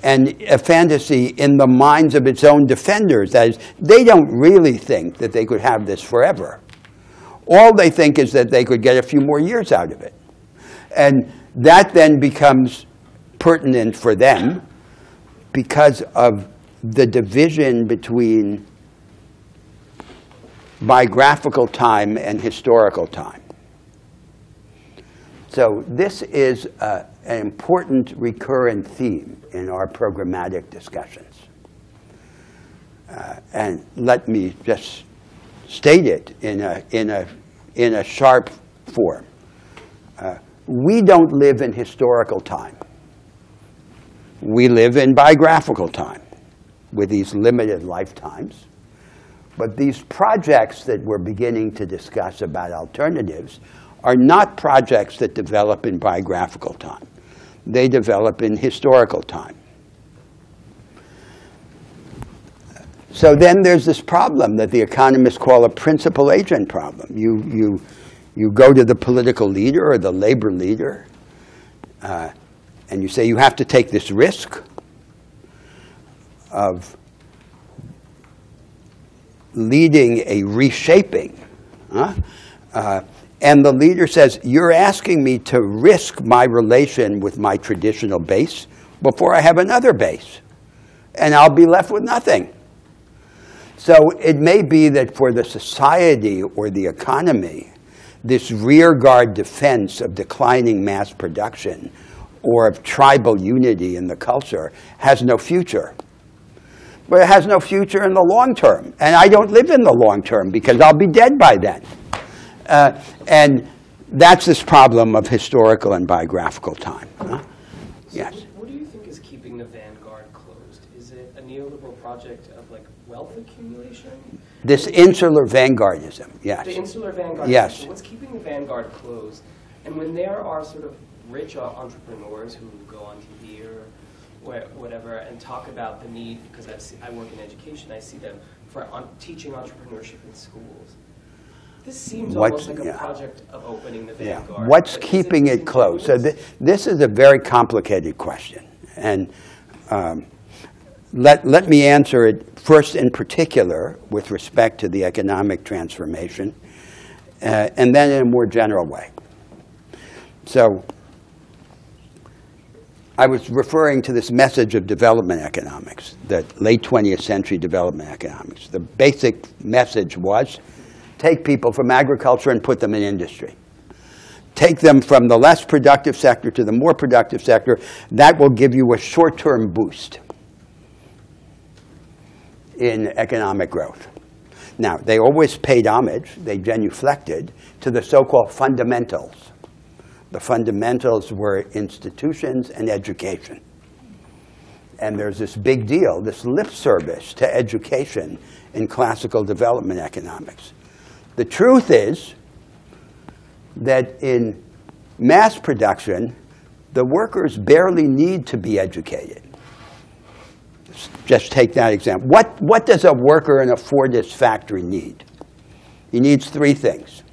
And a fantasy in the minds of its own defenders. That is, they don't really think that they could have this forever. All they think is that they could get a few more years out of it. And that then becomes pertinent for them because of the division between biographical time and historical time. So this is uh, an important recurrent theme in our programmatic discussions. Uh, and let me just state it in a, in a, in a sharp form. Uh, we don't live in historical time. We live in biographical time with these limited lifetimes. But these projects that we're beginning to discuss about alternatives are not projects that develop in biographical time. They develop in historical time. So then there's this problem that the economists call a principal agent problem. You, you, you go to the political leader or the labor leader, uh, and you say you have to take this risk of leading a reshaping. huh? Uh, and the leader says, You're asking me to risk my relation with my traditional base before I have another base, and I'll be left with nothing. So it may be that for the society or the economy, this rearguard defense of declining mass production or of tribal unity in the culture has no future. But it has no future in the long term. And I don't live in the long term because I'll be dead by then. Uh, and that's this problem of historical and biographical time. huh? Yes. What do you think is keeping the vanguard closed? Is it a neoliberal project of like wealth accumulation? This insular vanguardism, yes. The insular vanguard. Yes. What's keeping the vanguard closed? And when there are sort of rich entrepreneurs who go on TV or whatever and talk about the need, because I've I work in education, I see them for on, teaching entrepreneurship in schools. This seems What's- almost like a project of opening the vanguard. Yeah. What's keeping it closed? So thi- this is a very complicated question. And um, let, let me answer it first in particular with respect to the economic transformation, uh, and then in a more general way. So I was referring to this message of development economics, the late 20th century development economics. The basic message was take people from agriculture and put them in industry. Take them from the less productive sector to the more productive sector. That will give you a short-term boost in economic growth. Now, they always paid homage, they genuflected to the so-called fundamentals. The fundamentals were institutions and education. And there's this big deal, this lip service to education in classical development economics. The truth is that in mass production, the workers barely need to be educated. Just take that example. What, what does a worker in a Fordist factory need? He needs three things.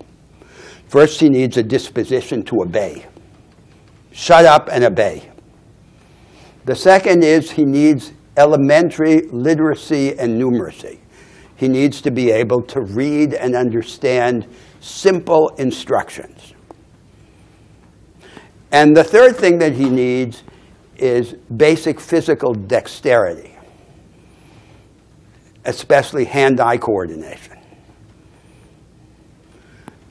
First, he needs a disposition to obey. Shut up and obey. The second is he needs elementary literacy and numeracy. He needs to be able to read and understand simple instructions. And the third thing that he needs is basic physical dexterity, especially hand-eye coordination.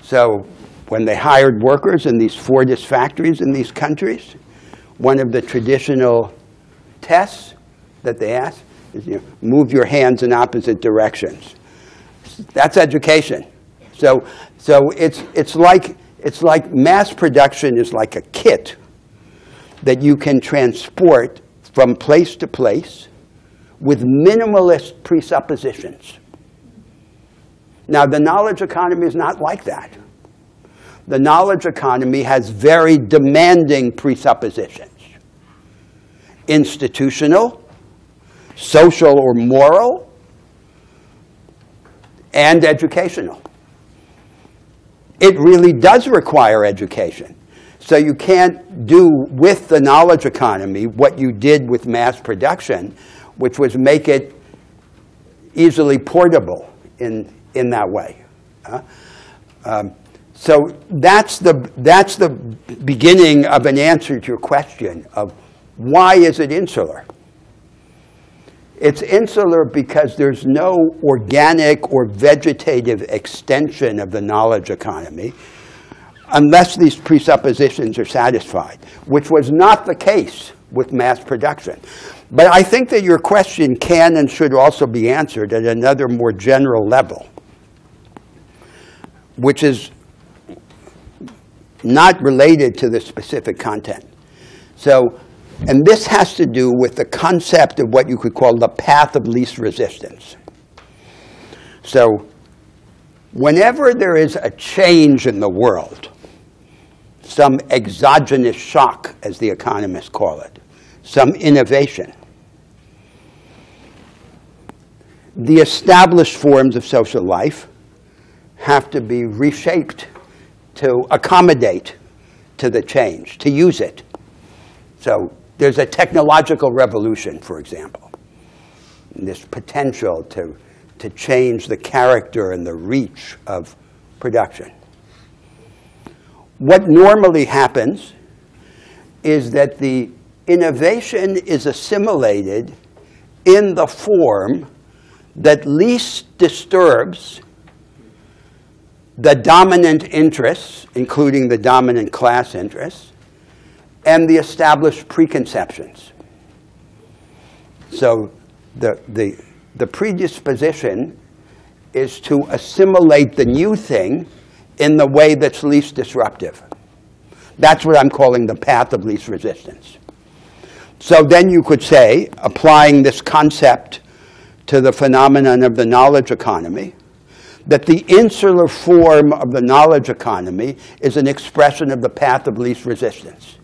So when they hired workers in these Fordist factories in these countries, one of the traditional tests that they ask is, you know, move your hands in opposite directions. That's education. So, so it's, it's, like, it's like mass production is like a kit that you can transport from place to place with minimalist presuppositions. Now, the knowledge economy is not like that. The knowledge economy has very demanding presuppositions institutional, social or moral, and educational. It really does require education. So you can't do with the knowledge economy what you did with mass production, which was make it easily portable in, in that way. Uh, um, so that's the, that's the beginning of an answer to your question of why is it insular? It's insular because there's no organic or vegetative extension of the knowledge economy unless these presuppositions are satisfied, which was not the case with mass production. But I think that your question can and should also be answered at another more general level, which is not related to the specific content. So, and this has to do with the concept of what you could call the path of least resistance. So, whenever there is a change in the world, some exogenous shock, as the economists call it, some innovation, the established forms of social life have to be reshaped to accommodate to the change, to use it. So there's a technological revolution, for example, this potential to, to change the character and the reach of production. What normally happens is that the innovation is assimilated in the form that least disturbs the dominant interests, including the dominant class interests, and the established preconceptions. So the, the, the predisposition is to assimilate the new thing in the way that's least disruptive. That's what I'm calling the path of least resistance. So then you could say, applying this concept to the phenomenon of the knowledge economy, that the insular form of the knowledge economy is an expression of the path of least resistance.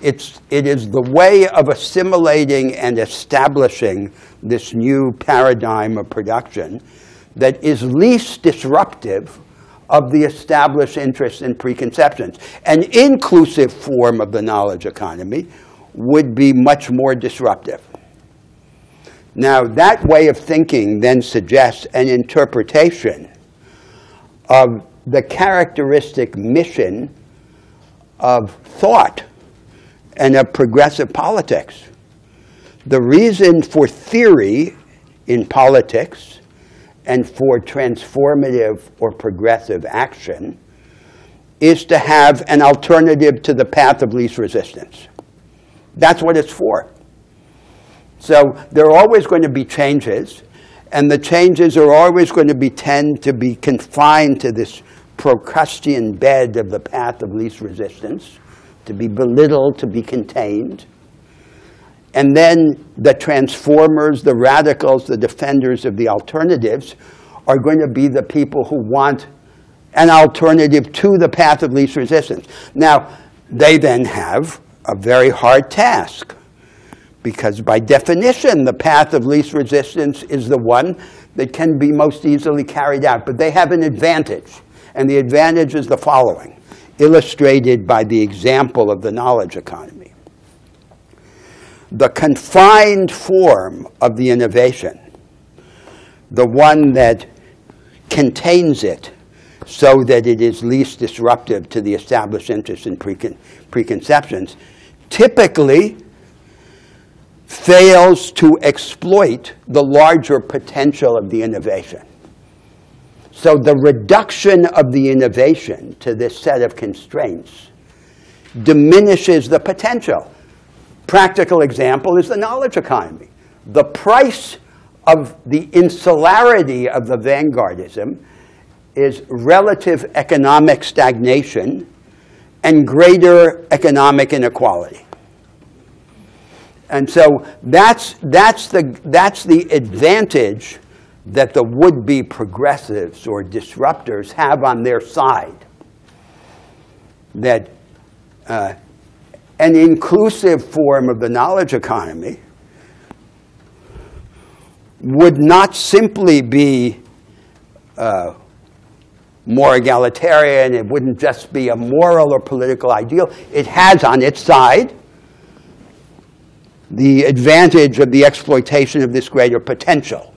It's, it is the way of assimilating and establishing this new paradigm of production that is least disruptive of the established interests and preconceptions. An inclusive form of the knowledge economy would be much more disruptive. Now, that way of thinking then suggests an interpretation of the characteristic mission of thought and of progressive politics. The reason for theory in politics and for transformative or progressive action is to have an alternative to the path of least resistance. That's what it's for. So there are always going to be changes, and the changes are always going to be tend to be confined to this Procrustean bed of the path of least resistance, to be belittled, to be contained. And then the transformers, the radicals, the defenders of the alternatives are going to be the people who want an alternative to the path of least resistance. Now, they then have a very hard task because by definition, the path of least resistance is the one that can be most easily carried out. But they have an advantage, and the advantage is the following, illustrated by the example of the knowledge economy. The confined form of the innovation, the one that contains it so that it is least disruptive to the established interests and precon preconceptions, typically fails to exploit the larger potential of the innovation. So the reduction of the innovation to this set of constraints diminishes the potential. Practical example is the knowledge economy. The price of the insularity of the vanguardism is relative economic stagnation and greater economic inequality. And so that's, that's, the, that's the advantage that the would-be progressives or disruptors have on their side. That uh, an inclusive form of the knowledge economy would not simply be uh, more egalitarian, it wouldn't just be a moral or political ideal. It has on its side the advantage of the exploitation of this greater potential.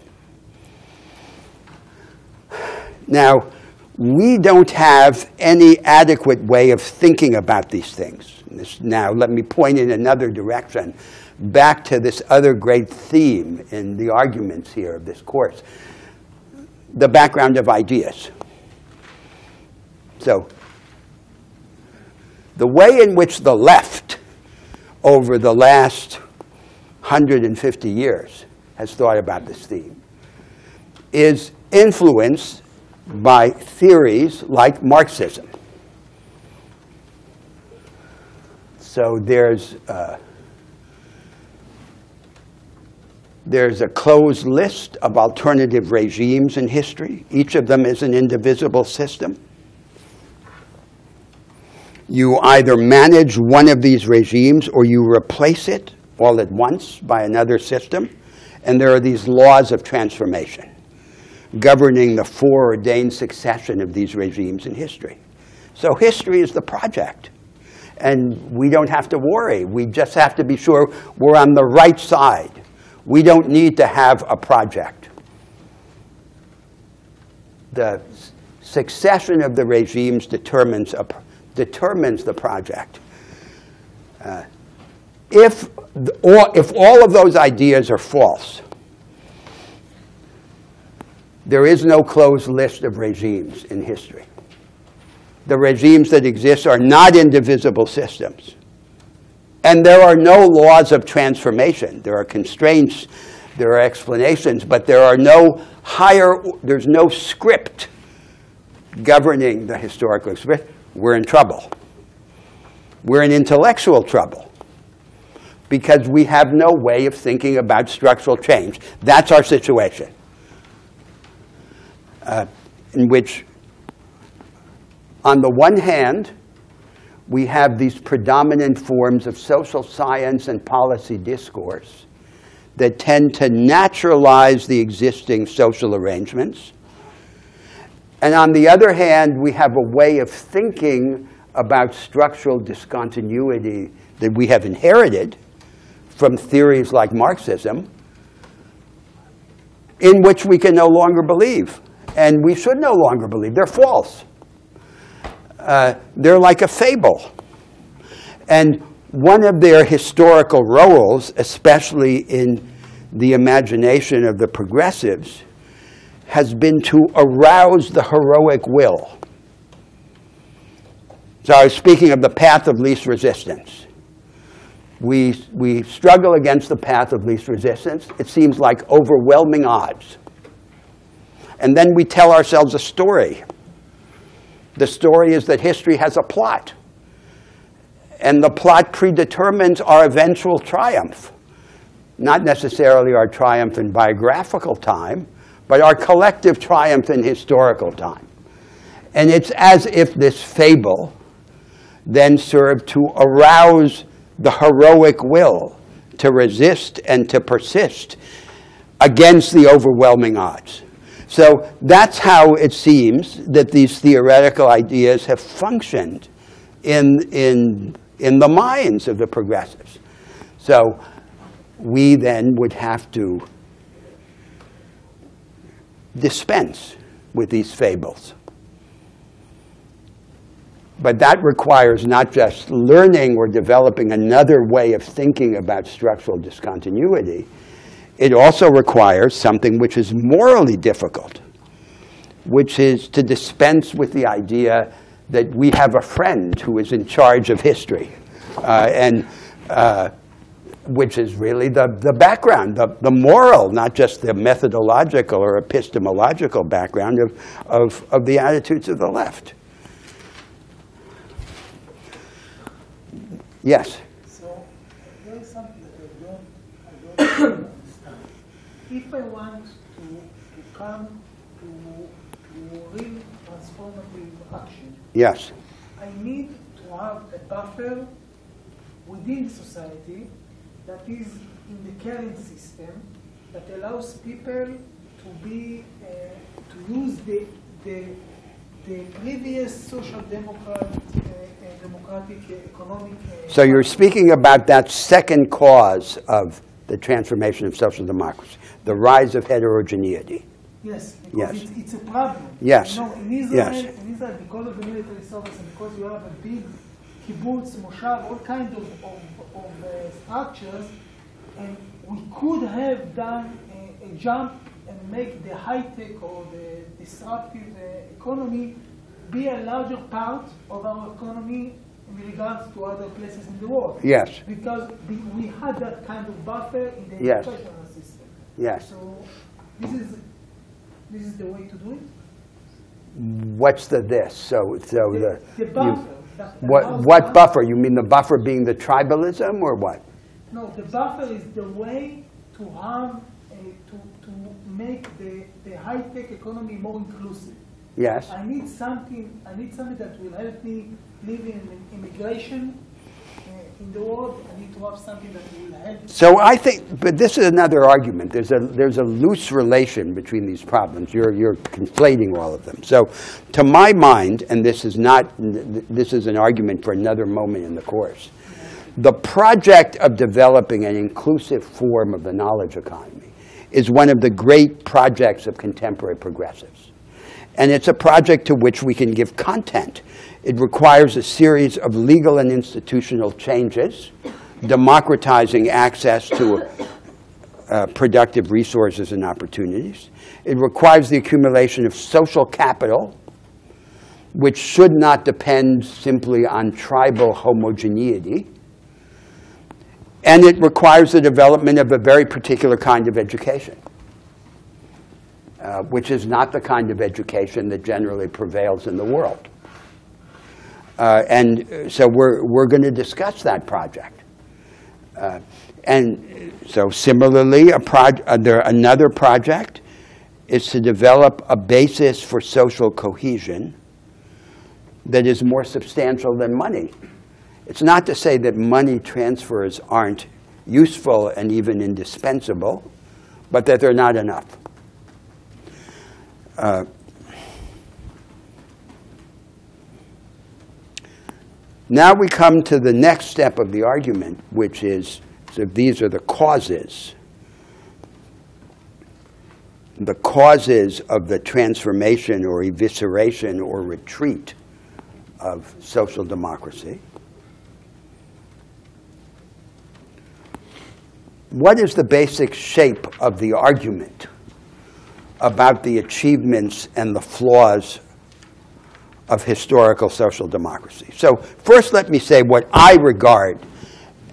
Now, we don't have any adequate way of thinking about these things. This, now, let me point in another direction, back to this other great theme in the arguments here of this course the background of ideas. So, the way in which the left, over the last 150 years, has thought about this theme, is influenced by theories like Marxism. So there's uh, there's a closed list of alternative regimes in history. Each of them is an indivisible system. You either manage one of these regimes or you replace it all at once by another system. And there are these laws of transformation governing the foreordained succession of these regimes in history. So history is the project. And we don't have to worry. We just have to be sure we're on the right side. We don't need to have a project. The succession of the regimes determines, a, determines the project. Uh, if, or, if all of those ideas are false, there is no closed list of regimes in history. The regimes that exist are not indivisible systems. And there are no laws of transformation. There are constraints, there are explanations, but there are no higher, there's no script governing the historical experience. We're in trouble. We're in intellectual trouble because we have no way of thinking about structural change. That's our situation uh, in which, on the one hand, we have these predominant forms of social science and policy discourse that tend to naturalize the existing social arrangements And on the other hand, we have a way of thinking about structural discontinuity that we have inherited from theories like Marxism, in which we can no longer believe. And we should no longer believe. They're false. Uh, they're like a fable. And one of their historical roles, especially in the imagination of the progressives, has been to arouse the heroic will. So I was speaking of the path of least resistance. We, we struggle against the path of least resistance. It seems like overwhelming odds. And then we tell ourselves a story. The story is that history has a plot. And the plot predetermines our eventual triumph. Not necessarily our triumph in biographical time, but our collective triumph in historical time. And it's as if this fable then served to arouse the heroic will to resist and to persist against the overwhelming odds. So that's how it seems that these theoretical ideas have functioned in, in, in the minds of the progressives. So we then would have to dispense with these fables. But that requires not just learning or developing another way of thinking about structural discontinuity, it also requires something which is morally difficult, which is to dispense with the idea that we have a friend who is in charge of history, uh, and uh, which is really the, the background, the, the moral, not just the methodological or epistemological background of, of, of the attitudes of the left. Yes. So there is something that I don't, I don't understand. If I want to, to come to, to real transformative action, Yes. I need to have a buffer within society that is in the current system that allows people to be uh, to use the the the previous social democrat uh, democratic economic. Uh, So you're speaking about that second cause of the transformation of social democracy, the rise of heterogeneity. Yes, because Yes. It's, it's a problem. Yes. You know, in Israel, Yes. in Israel, because of the military service and because you have a big kibbutz, moshav, all kinds of, of, of uh, structures, and we could have done a, a jump and make the high-tech or the disruptive uh, economy be a larger part of our economy in regards to other places in the world. Yes. Because the, we had that kind of buffer in the Yes. educational system. Yes. So this is this is the way to do it. What's the this? So, so the. The you- buffer. that What, what buffer? You mean the buffer being the tribalism or what? No, the buffer is the way to have, eh, a, to, to make the, the high-tech economy more inclusive. Yes. I need something, I need something that will help me live in immigration uh, in the world. I need to have something that will help. So I think, but this is another argument. There's a, there's a loose relation between these problems. You're, you're conflating all of them. So to my mind, and this is not, this is an argument for another moment in the course, the project of developing an inclusive form of the knowledge economy is one of the great projects of contemporary progressives. And it's a project to which we can give content. It requires a series of legal and institutional changes, democratizing access to uh, productive resources and opportunities. It requires the accumulation of social capital, which should not depend simply on tribal homogeneity. And it requires the development of a very particular kind of education uh, which is not the kind of education that generally prevails in the world. Uh, and so we're, we're going to discuss that project. Uh, and so similarly, a proj- uh, there, another project is to develop a basis for social cohesion that is more substantial than money. It's not to say that money transfers aren't useful and even indispensable, but that they're not enough uh, now we come to the next step of the argument, which is so these are the causes. The causes of the transformation or evisceration or retreat of social democracy. What is the basic shape of the argument? About the achievements and the flaws of historical social democracy? So, first, let me say what I regard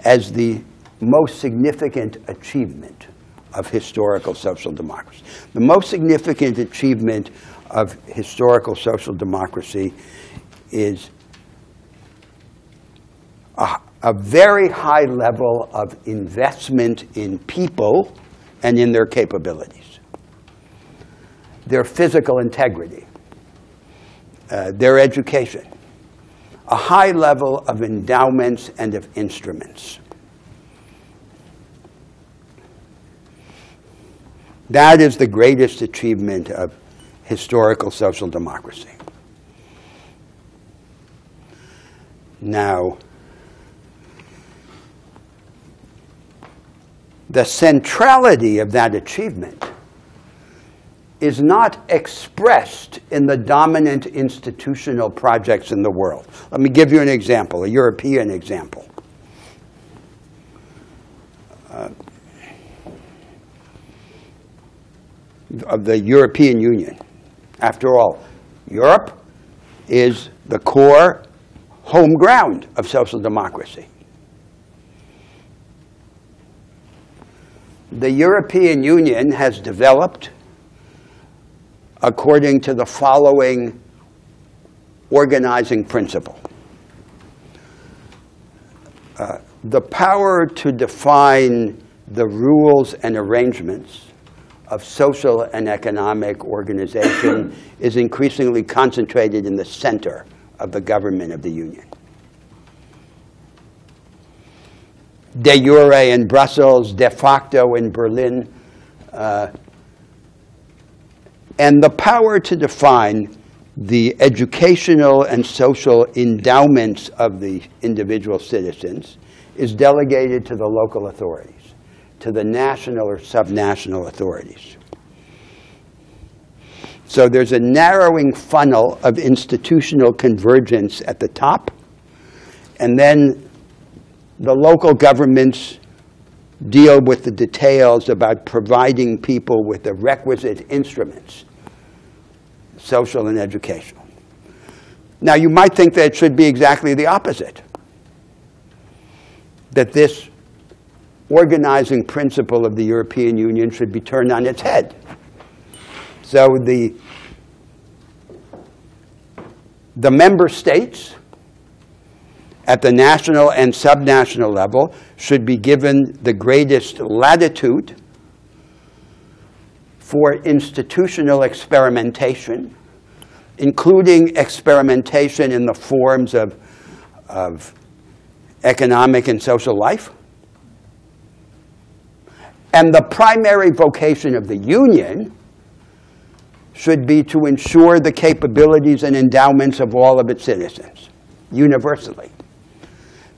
as the most significant achievement of historical social democracy. The most significant achievement of historical social democracy is a, a very high level of investment in people and in their capabilities, their physical integrity, uh, their education, a high level of endowments and of instruments. That is the greatest achievement of historical social democracy. Now, the centrality of that achievement is not expressed in the dominant institutional projects in the world. Let me give you an example, a European example. Uh, of the European Union. After all, Europe is the core home ground of social democracy. The European Union has developed according to the following organizing principle. Uh, the power to define the rules and arrangements of social and economic organization is increasingly concentrated in the center of the government of the Union. De jure in Brussels, de facto in Berlin, uh, and the power to define the educational and social endowments of the individual citizens is delegated to the local authorities to the national or subnational authorities. So there's a narrowing funnel of institutional convergence at the top, and then the local governments deal with the details about providing people with the requisite instruments, social and educational. Now, you might think that it should be exactly the opposite, that this organizing principle of the European Union should be turned on its head. So the, the member states at the national and subnational level should be given the greatest latitude for institutional experimentation, including experimentation in the forms of, of economic and social life. And the primary vocation of the union should be to ensure the capabilities and endowments of all of its citizens, universally,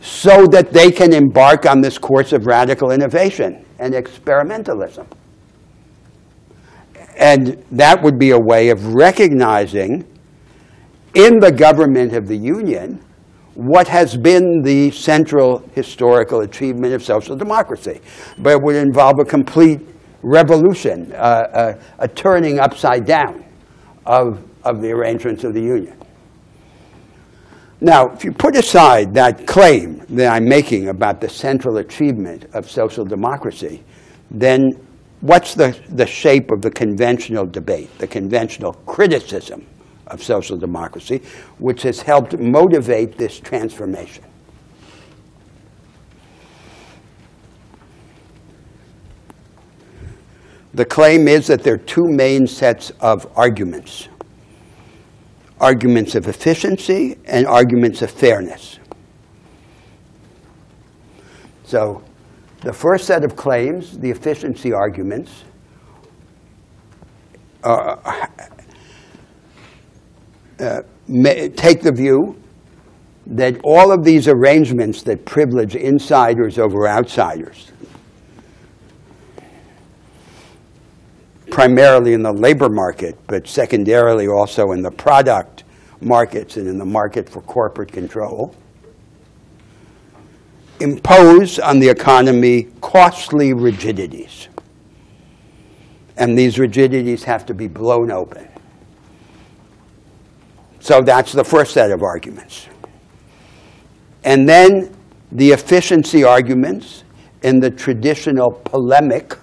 so that they can embark on this course of radical innovation and experimentalism. And that would be a way of recognizing in the government of the Union what has been the central historical achievement of social democracy. But it would involve a complete revolution, uh, a, a, turning upside down of, of the arrangements of the Union. Now, if you put aside that claim that I'm making about the central achievement of social democracy, then what's the, the shape of the conventional debate, the conventional criticism of social democracy, which has helped motivate this transformation. The claim is that there are two main sets of arguments arguments of efficiency and arguments of fairness. So, the first set of claims, the efficiency arguments, uh, uh, take the view that all of these arrangements that privilege insiders over outsiders, primarily in the labor market, but secondarily also in the product markets and in the market for corporate control, impose on the economy costly rigidities. And these rigidities have to be blown open. So that's the first set of arguments. And then the efficiency arguments in the traditional polemic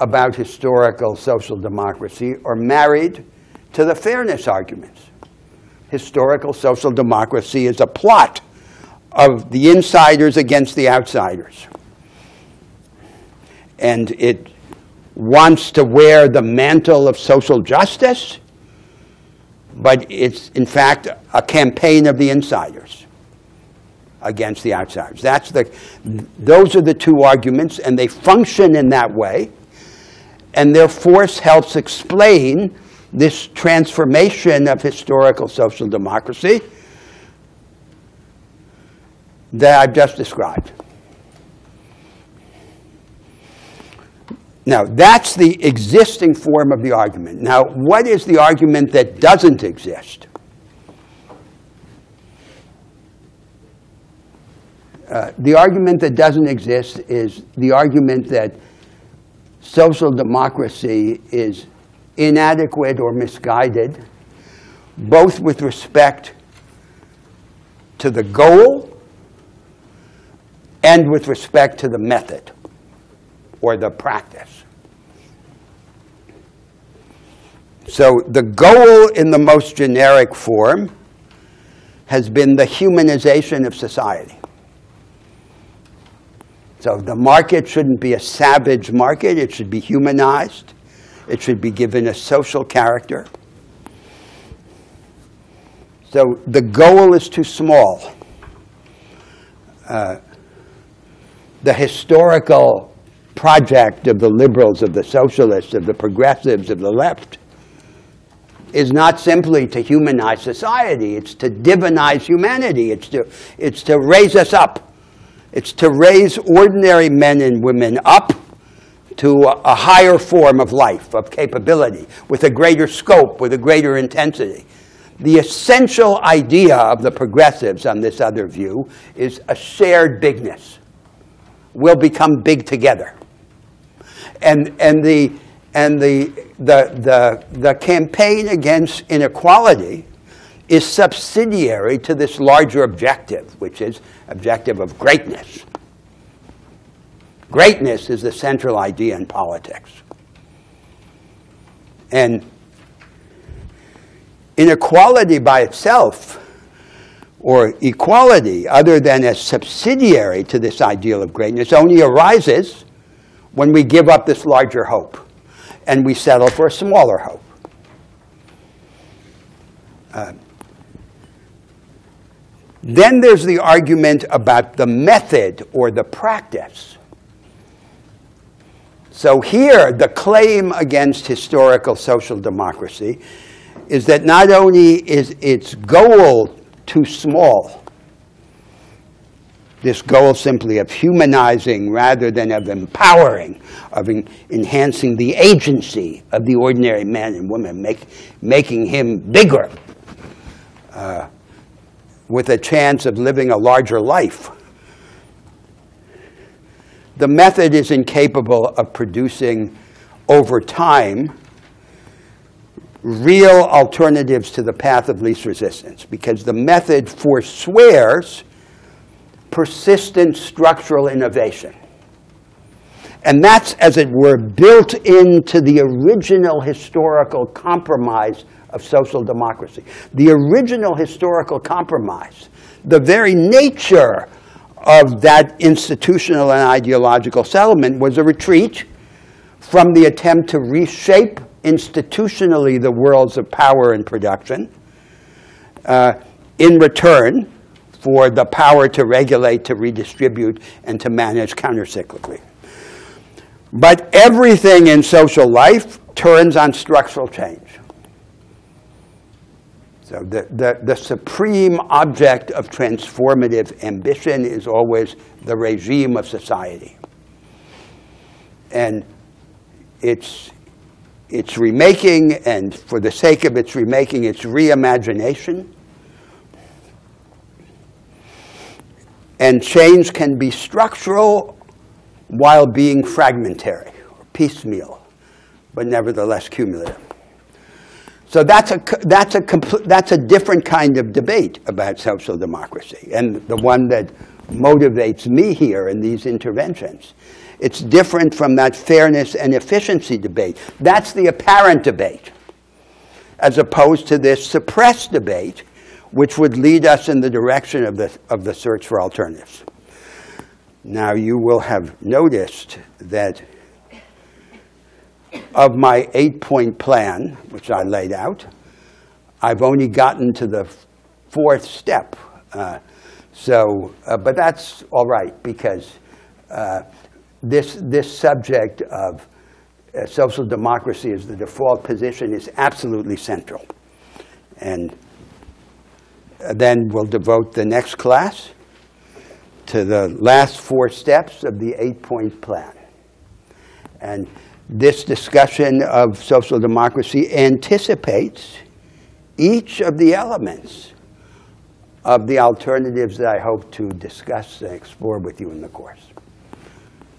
about historical social democracy are married to the fairness arguments. Historical social democracy is a plot of the insiders against the outsiders. And it wants to wear the mantle of social justice, but it's in fact a campaign of the insiders against the outsiders. That's the, those are the two arguments, and they function in that way. And their force helps explain this transformation of historical social democracy that I've just described. Now, that's the existing form of the argument. Now, what is the argument that doesn't exist? Uh, the argument that doesn't exist is the argument that social democracy is inadequate or misguided, both with respect to the goal and with respect to the method or the practice. So the goal in the most generic form has been the humanization of society. So the market shouldn't be a savage market, it should be humanized. It should be given a social character. So the goal is too small. Uh, the historical project of the liberals, of the socialists, of the progressives, of the left is not simply to humanize society, it's to divinize humanity, it's to, it's to raise us up. It's to raise ordinary men and women up to a, a higher form of life, of capability, with a greater scope, with a greater intensity. The essential idea of the progressives on this other view is a shared bigness will become big together. And, and, the, and the, the, the, the campaign against inequality is subsidiary to this larger objective, which is objective of greatness. Greatness is the central idea in politics. And inequality by itself or equality other than as subsidiary to this ideal of greatness only arises when we give up this larger hope and we settle for a smaller hope. Uh, then there's the argument about the method or the practice. So here, the claim against historical social democracy is that not only is its goal too small. This goal simply of humanizing rather than of empowering, of en enhancing the agency of the ordinary man and woman, make, making him bigger uh, with a chance of living a larger life. The method is incapable of producing over time real alternatives to the path of least resistance because the method forswears persistent structural innovation. And that's, as it were, built into the original historical compromise of social democracy. The original historical compromise, the very nature of that institutional and ideological settlement was a retreat from the attempt to reshape institutionally the worlds of power and production uh, in return for the power to regulate, to redistribute, and to manage countercyclically. But everything in social life turns on structural change. So the, the, the supreme object of transformative ambition is always the regime of society. And it's, it's remaking, and for the sake of its remaking, it's reimagination. And change can be structural while being fragmentary, or piecemeal, but nevertheless cumulative. So that's a, that's, a that's a different kind of debate about social democracy, and the one that motivates me here in these interventions. It's different from that fairness and efficiency debate. That's the apparent debate, as opposed to this suppressed debate, which would lead us in the direction of the, of the search for alternatives. Now, you will have noticed that of my eight-point plan, which I laid out, I've only gotten to the fourth step. Uh, so, uh, but that's all right because uh, this this subject of uh, social democracy as the default position is absolutely central, and uh, then we'll devote the next class to the last four steps of the eight-point plan. And this discussion of social democracy anticipates each of the elements of the alternatives that I hope to discuss and explore with you in the course.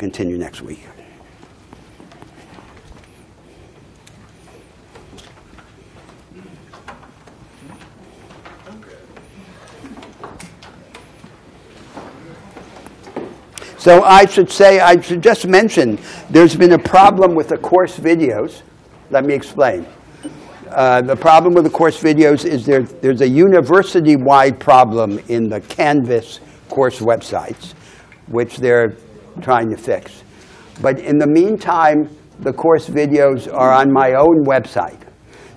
Continue next week. So I should say, I should just mention, there's been a problem with the course videos. Let me explain. Uh, the problem with the course videos is there, there's a university-wide problem in the Canvas course websites, which they're trying to fix. But in the meantime, the course videos are on my own website.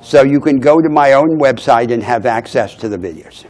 So you can go to my own website and have access to the videos.